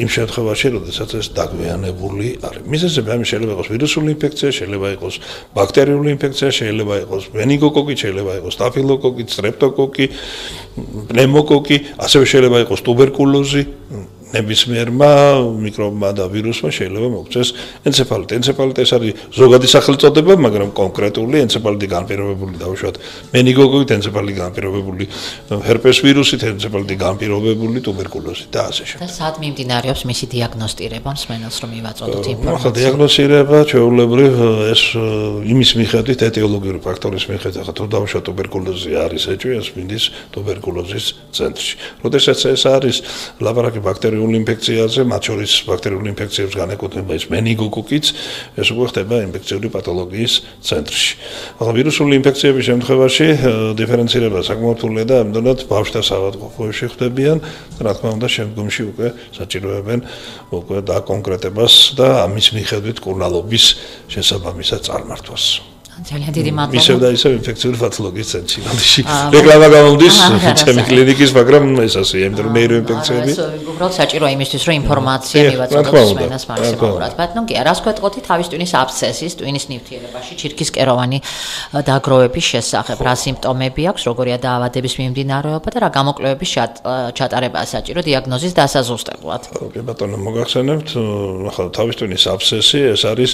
იმ შემთხვევაში როდესაც ეს დაგვიანებული არის. მიზეზები ამის შეიძლება იყოს ვირუსული ინფექცია შეიძლება იყოს ბაქტერიული ინფექცია შეიძლება იყოს მენინგოკოკი შეიძლება იყოს სტაფილოკოკი სტრეპტოკოკი პნემოკოკი ასევე შეიძლება იყოს ტუბერკულოზი ნებისმიერმა მიკრობმა და ვირუსმა შეიძლება მოგვწეს ენცეფალიტი. ენცეფალიტი ეს არის ზოგადი სახელწოდება, მაგრამ კონკრეტული ენცეფალიტი განპირობებული დაუშვათ მენინგოკოკით, ენცეფალიტი განპირობებული ჰერპეს ვირუსით, ენცეფალიტი განპირობებული ტუბერკულოზით და ასე შემდეგ. და სად მიმდინარეობს მისი დიაგნოსტირება, მსმენელს რომ მივაწოდოთ ინფორმაცია? ახლა დიაგნოსტირება ჩვეულებრივ ეს იმის მიხედვით ეტიოლოგიური ფაქტორის მიხედვით, ახლა თუ დაუშვათ ტუბერკულოზი არის ეჭვი, ეს მინდის ტუბერკულოზის ცენტრში. როდესაც ეს არის ლაბორატორიული ბაქტერიული ბაქტერიული ინფექციაზე, მათ შორის ბაქტერიული ინფექციებს განეკუთვნება ის მენინგოკოკიც, ეს უკვე ხდება ინფექციური პათოლოგიის ცენტრში. ახლა ვირუსული ინფექციების შემთხვევაში დიფერენცირება საკმაოდ რთულია და ამდენად ბავშვთა საავადმყოფოებში ხდებიან, რა თქმა უნდა, შემდგომში უკვე საჭიროებენ უკვე დაკონკრეტებას და ამის მიხედვით კურნალობის შესაბამისად წარმართვას. ძალიან დიდი მადლობა. ისევ და ისევ ინფექციური პათოლოგიის ცენტრი. მანდში რეკლამა გამომდის ჩემი კლინიკის, მაგრამ ეს ასე, იმიტომ რომ ნეიროინფექციები. ეს უბრალოდ საჭიროა იმისთვის, რომ ინფორმაცია მივაწოდოთ სმენას მაქსიმალურად. ბატონო, კი, რას გვეტყოდი თავის ტვინის აბსცესის, ტვინის ნივთიერებაში ჩირქის კეროვანი დაგროვების შესახებ, რა სიმპტომები აქვს, როგორია დაავადების მიმდინარეობა და რა გამოკვლევების ჩატარებაა საჭირო დიაგნოზის დასაზუსტებლად. კი, ბატონო, მოგახსენებთ, ახლა თავის ტვინის აბსცესი, ეს არის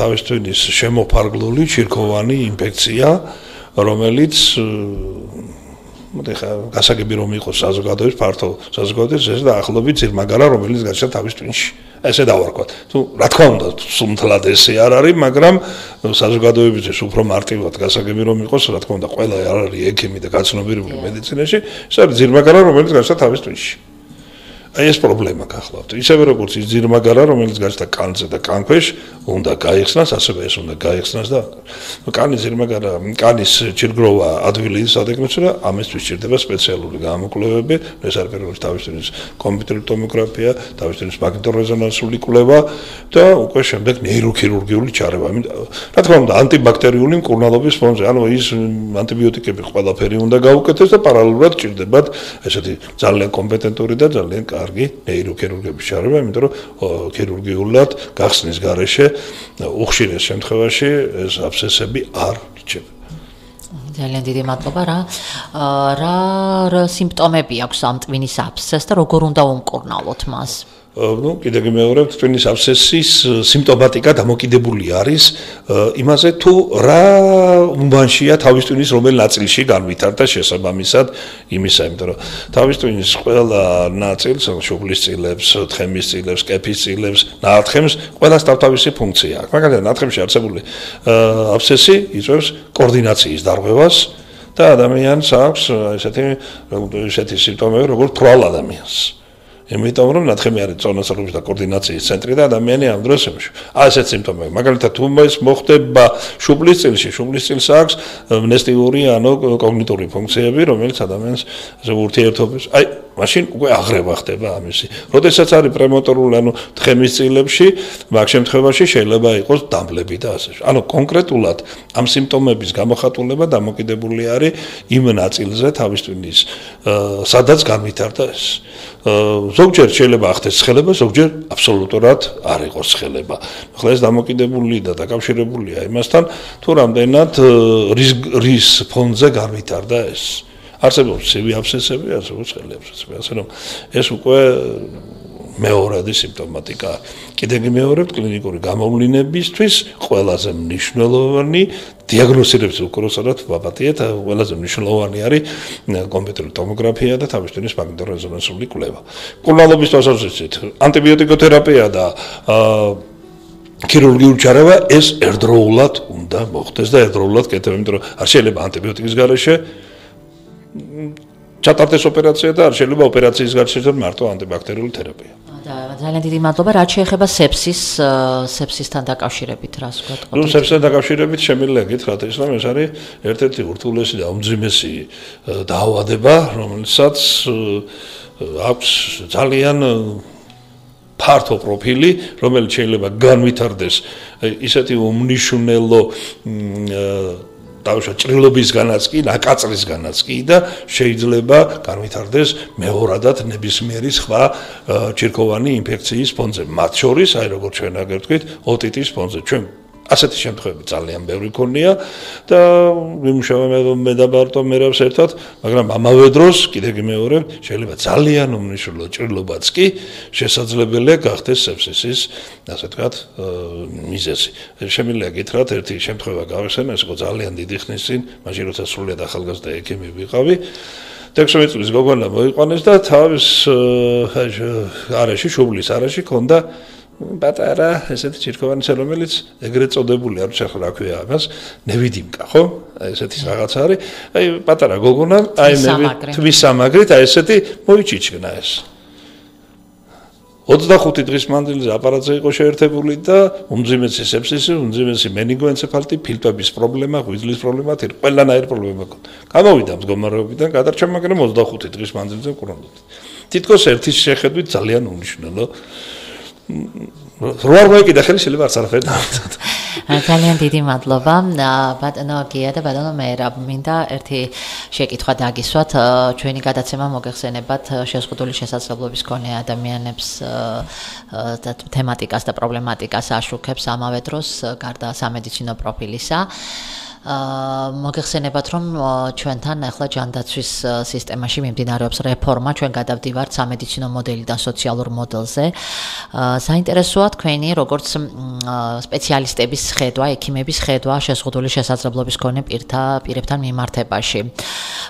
თავის ტვინის შემოფარგლული ჩირქოვანი ინფექცია, რომელიც მოდი ხა გასაგები რომ იყოს საზოგადოების ფართო საზოგადოების ეს და ახლობით ძირმაგარა რომელიც გაჩნდა თავის ტვინში. ესე დავარქვათ. თუ რა თქმა უნდა, სუმთლად ესე არ არის, მაგრამ საზოგადოებისთვის უფრო მარტივად გასაგები რომ იყოს, რა თქმა უნდა, ყველა არ არის ექიმი და გაცნობიერებული მედიცინაში, ეს არის ძირმაგარა რომელიც გაჩნდა თავის ტვინში. აი ეს პრობლემა გახლავთ. ისევე როგორც ის ძირმაგარა, რომელიც გაჩნდა კანზე და კანქვეშ, უნდა გაიხსნას, ასევე ეს უნდა გაიხსნას და კანის ძირმაგარა, კანის ჩირგროვა ადვილი სადეკნოც და ამისთვის ჭირდება სპეციალური გამოკვლევები, ეს არის პირველი თავისთავად კომპიუტერული ტომოგრაფია, თავისთავად მაგნიტორეზონანსული კვლევა და უკვე შემდეგ ნეიროქირურგიული ჩარევა. რა თქმა უნდა, ანტიბაქტერიული მკურნალობის ფონზე, ანუ ის ანტიბიოტიკები ყველაფერი უნდა გაუკეთოს და პარალელურად ჭირდებათ ესეთი ძალიან კომპეტენტური და ძალიან კარგი ნეიროქირურგების ჩარევა, იმიტომ რომ ქირურგიულად გახსნის garaშე უხშირეს შემთხვევაში ეს აბსესები არ რჩება. ძალიან დიდი მადლობა რა. რა სიმპტომები აქვს ამ ტვინის აბსესს და როგორ უნდა უმკურნალოთ მას? Ну კიდე გიმეორებ ტვინის აბსესის სიმპტომატიკა დამოკიდებული არის იმაზე თუ რა უმბანშია თავის ტვინის რომელ ნაწილში განვითარდა შესაბამისად იმისა იმიტომ რომ თავის ტვინის ყველა ნაწილს შუბლის წილებს, თხემის წილებს, კეფის წილებს, ნათხემს ყველა თავთავისი ფუნქცია აქვს. მაგალითად ნათხემში არსებული აბსესი იწვევს კოორდინაციის დარღვევას და ადამიანს აქვს ესეთი ესეთი სიმპტომები როგორც თვალ ადამიანს იმიტომ რომ ნათხემი არის წონასწორობის და კოორდინაციის ცენტრი და ადამიანი ამ დროს ემშვ. აი ესეც სიმპტომები. მაგალითად თუ ეს მოხდება შუბლის წილში, შუბლის წილს აქვს ნესტიური ანუ კოგნიტური ფუნქციები, რომელიც ადამიანს ურთიერთობის აი მაშინ უკვე აღრევა ხდება ამისი. როდესაც არის პრემოტორული, ანუ თხემის წილებში, მაგ შემთხვევაში შეიძლება იყოს დამბლები და ასე. ანუ კონკრეტულად ამ სიმპტომების გამოხატულება დამოკიდებული არის იმ ნაწილზე თავის ტვინის, სადაც განვითარდა ეს. ზოგჯერ შეიძლება ახდეს ცხელება, ზოგჯერ აბსოლუტურად არ იყოს ცხელება. ახლა ეს დამოკიდებული და დაკავშირებულია იმასთან, თუ რამდენად რის რის ფონზე განვითარდა ეს. არსებობს ცივი აბსცესები, არსებობს ცხელი აბსცესები, ასე რომ ეს უკვე მეორადი სიმპტომატიკა. კიდევ მეორედ კლინიკური გამოვლინებისთვის ყველაზე მნიშვნელოვანი დიაგნოსტირების უკროსადად ვაპატიეთ, ყველაზე მნიშვნელოვანი არის კომპიუტერული ტომოგრაფია და თავისთავად მაგნიტორეზონანსული კვლევა. კურნალობის თვალსაზრისით, ანტიბიოტიკოთერაპია და ქირურგიული ჩარევა ეს ერთდროულად უნდა მოხდეს და ერთდროულად კეთება, იმიტომ რომ არ შეიძლება ანტიბიოტიკის გარეშე ჩატარდეს ოპერაცია და არ შეიძლება ოპერაციის გარშემო მარტო ანტიბაქტერიული თერაპია. ძალიან დიდი მადლობა რაც შეეხება სეფსის სეფსისთან დაკავშირებით რას გეტყობთ? ნუ სეფსთან დაკავშირებით შემიძლია გითხრათ ის რომ ეს არის ერთ-ერთი ურთულესი და უმძიმესი დაავადება რომელსაც აქვს ძალიან ფართო პროფილი, რომელიც შეიძლება განვითარდეს ისეთი უმნიშვნელო დავუშვათ ჭრილობისგანაც კი, ნაკაწრისგანაც კი და შეიძლება განვითარდეს მეორადად ნებისმიერი სხვა ჩირქოვანი ინფექციის ფონზე. მათ შორის, აი როგორც ჩვენ აგერთქვით, ოტიტის ფონზე. ჩვენ ასეთი შემთხვევები ძალიან ბევრი ქონია და ვიმუშავე მე და ბარტო მერავს ერთად, მაგრამ ამავე დროს კიდე მეორე შეიძლება ძალიან უმნიშვნელო ჭრილობაც კი შესაძლებელია გახდეს სეფსისის, ასე ვთქვათ, მიზეზი. შემიძლია გითხრათ ერთი შემთხვევა გავიხსენო, ეს იყო ძალიან დიდი ხნის წინ, მაშინ როცა სრულიად ახალგაზრდა ექიმი ვიყავი. 16 წლის გოგონა მოიყვანეს და თავის არეში, შუბლის არეში ქონდა პატარა ესეთი ჩირქოვანისა რომელიც ეგრეთ წოდებული არ ვიცი რა ქვია ამას. ნევიდიმკა ხო? ესეთი რაღაც არის. აი პატარა გოგონა. აი ნევი თვის სამაგრით აი ესეთი მოიჩიჩნა ეს. 25 დღის მანძილზე აპარატზე იყო შეერთებული და უმძიმესი სეფსისი, უმძიმესი მენინგოენცეფალიტი, ფილტვების პრობლემა, ღვიძლის პრობლემა, თირ ყველანაირი პრობლემა ჰქონდა. გამოვიდა მდგომარეობიდან, გადარჩა, მაგრამ 25 დღის მანძილზე კურონდოთ. თითქოს ერთის შეხედვით ძალიან უნიშნელო რო არ მოეკიდა ხელი შეიძლება არც არაფერი დავწეროთ. ძალიან დიდი მადლობა ბატონო გია და ბატონო მერაბ. მინდა ერთი შეკითხვა დაგისვათ. ჩვენი გადაცემა მოგეხსენებათ შეზღუდული შესაძლებლობის მქონე ადამიანებს და თემატიკას და პრობლემატიკას აშუქებს ამავე დროს გარდა სამედიცინო პროფილისა. მოგეხსენებათ რომ ჩვენთან ახლა ჯანდაცვის სისტემაში მიმდინარეობს რეფორმა, ჩვენ გადავდივართ სამედიცინო მოდელიდან სოციალურ მოდელზე. საინტერესოა თქვენი როგორც სპეციალისტების ხედვა, ექიმების ხედვა შეზღუდული შესაძლებლობის მქონე პირთა პირებთან მიმართებაში.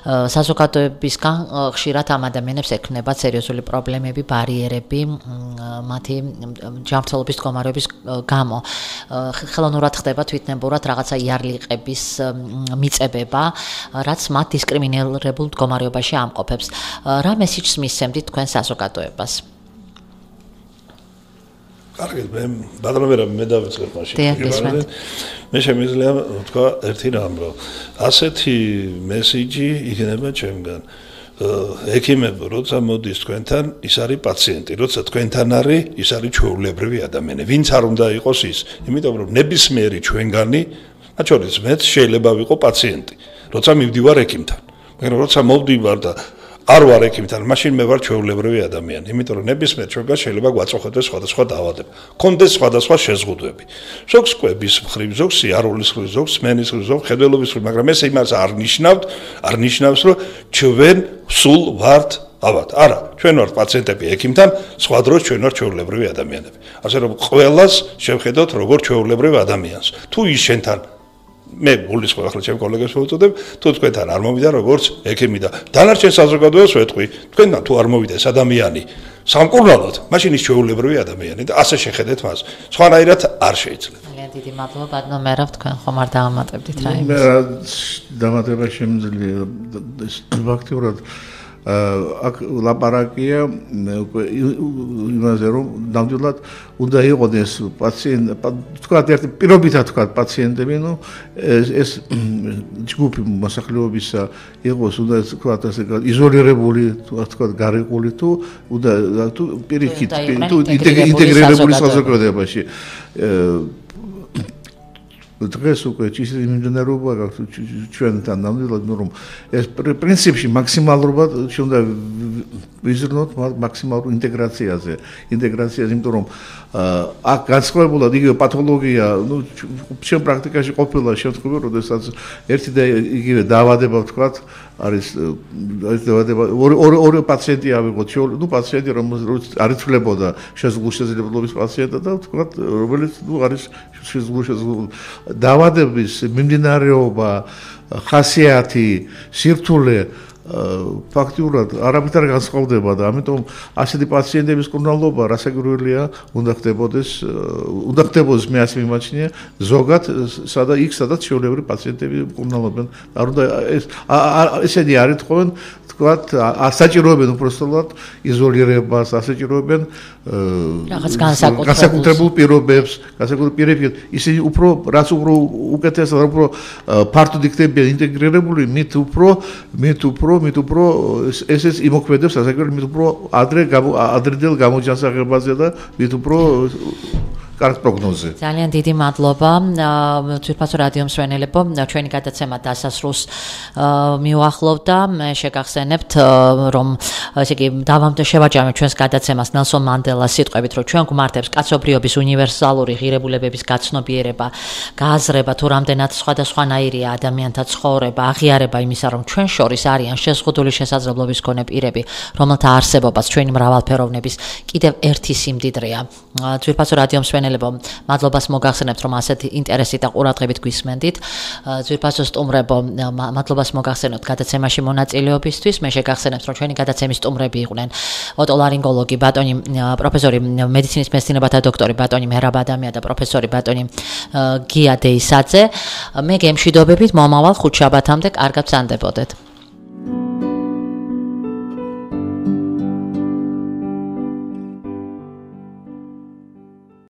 საზოგადოებისგან ხშირად ამ ადამიანებს ექნება სერიოზული პრობლემები, ბარიერები მათი ჯანმრთელობის მდგომარეობის გამო. ხელოვნურად ხდება თვითნებურად რაღაცა იარლიყების მიწებება, რაც მათ დისკრიმინირებულ მდგომარეობაში ამყოფებს. რა მესიჯს მისცემთ თქვენ საზოგადოებას? კარგი, მე ბადრობერა მე დავიწყებ მაშინ. მე შემიძლია თქვა ერთი რამ, რომ ასეთი მესიჯი იქნება ჩემგან. ექიმები როცა მოდის თქვენთან, ის არის პაციენტი, როცა თქვენთან არის, ის არის ჩვეულებრივი ადამიანი. ვინც არ უნდა იყოს ის, იმიტომ რომ ნებისმიერი ჩვენგანი მათ შორის მეც შეიძლება ვიყო პაციენტი, როცა მივდივარ ექიმთან. მაგრამ როცა მოვდივარ და არ ვარ ექიმთან, მაშინ მე ვარ ჩვეულებრივი ადამიანი, იმიტომ რომ ნებისმიერ ჩვენგან შეიძლება გვაწოხოთ სხვადასხვა დაავადება. კონდეს სხვადასხვა შეზღუდვები. ზოგს კვების მხრივ, ზოგს სიარულის მხრივ, ზოგს მენის მხრივ, ზოგს ხედველობის მხრივ, მაგრამ ეს იმას არ ნიშნავთ, არ ნიშნავს, რომ ჩვენ სულ ვართ ალბათ, არა, ჩვენ ვართ პაციენტები ექიმთან, სხვა დროს ჩვენ ვართ ჩვეულებრივი ადამიანები. ასე რომ ყველას შევხედოთ როგორც ჩვეულებრივ ადამიანს. თუ ის შენთან მე გულის ახლა ჩემ კოლეგებს ვუწოდებ თუ თქვენთან არ მოვიდა როგორც ექიმი და დანარჩენ საზოგადოებას ვეთყვი თქვენთან თუ არ მოვიდა ეს ადამიანი სამკურნალოდ მაშინ ის ჩვეულებრივი ადამიანი და ასე შეხედეთ მას. სხვანაირად არ შეიძლება. ძალიან დიდი მადლობა. ბატონო მერაბ თქვენ ხომ არ დაამატებდით რა იმის მე დამატება შემიძლია. ეს ფაქტიურად აქ ლაპარაკია უკვე იმაზე რომ ნამდვილად უნდა იყოდეს პაციენტ თქვა ერთი პირობითა თქვა პაციენტები ნუ ეს ჯგუფი მოსახლეობისა იყოს უნდა თქვა ასე იზოლირებული თქვა გარიყული თუ უნდა თუ პირიქით თუ ინტეგრირებული საზოგადოებაში დღეს უკვე ჭის მიმდინარეობა გაქვს ჩვენთან ნამდვილად ნუ რომ ეს პრინციპში მაქსიმალურად შეიძლება ვიზრნოთ მაქსიმალურ ინტეგრაციაზე. ინტეგრაციაზე იმიტომ რომ აქ განსხვავებულად იგივე პათოლოგია ნუ ჩვენ პრაქტიკაში ყოფილა შემთხვევა როდესაც ერთი და იგივე დაავადება ვთქვათ არის ეს დაავადება ორი ორი პაციენტი ავიღოთ ნუ პაციენტი რომ არიცვლებოდა შეზღუდულობის პაციენტი და ვთქვათ რომელიც ნუ არის შეზღუდულ დაავადების მიმდინარეობა ხასიათი სირთულე ფაქტიურად არაფერ განსხვავდება და ამიტომ ასეთი პაციენტების კურნალობა რასაკვირველია უნდა ხდებოდეს უნდა ხდებოდეს მე ასე მიმაჩნია ზოგად სადა იქ სადაც შეულებრივი პაციენტები კურნალობენ. არ უნდა ეს ესენი არ ეთხოვენ თქვათ ასაჭიროებენ უბრალოდ იზოლირებას ასაჭიროებენ რაღაც განსაკუთრებულ პირობებს განსაკუთრებულ პირობებს ისინი უფრო რაც უფრო უკეთესად უფრო ფართოდ იქნებიან ინტეგრირებული მით უფრო მით უფრო მით უფრო ესეც იმოქმედებს ასაჭიროებენ მით უფრო ადრე ადრედელ გამოჯანსაღებაზე და მით უფრო კარგ პროგნოზზე. ძალიან დიდი მადლობა. თვითფასო რადიო მსვენელებო, ჩვენი გადაცემა დასასრულს მიუახლოვდა. მე შეგახსენებთ, რომ ესე იგი დავამდე შევაჯამე ჩვენს გადაცემას ნელსონ მანდელას სიტყვებით, რომ ჩვენ გვმართებს კაცობრიობის უნივერსალური ღირებულებების გაცნობიერება, გააზრება თუ რამდენად სხვადასხვანაირია ადამიანთა ცხოვრება, აღიარება იმისა, რომ ჩვენ შორის არიან შეზღუდული შესაძლებლობის მქონე პირები, რომელთა არსებობას ჩვენი მრავალფეროვნების კიდევ ერთი სიმდიდრეა. თვითფასო რადიო მსვენელებო მსმენელებო, მადლობას მოგახსენებთ, რომ ასეთი ინტერესით და ყურადღებით გვისმენდით. ძვირფასო სტუმრებო, მადლობას მოგახსენოთ გადაცემაში მონაწილეობისთვის. მე შეგახსენებთ, რომ ჩვენი გადაცემის სტუმრები იყვნენ ოტოლარინგოლოგი ბატონი პროფესორი მედიცინის მეცნიერებათა დოქტორი ბატონი მერაბ ადამია და პროფესორი ბატონი გია დეისაძე. მე გემშვიდობებით მომავალ ხუთშაბათამდე კარგად ვსანდებოდეთ.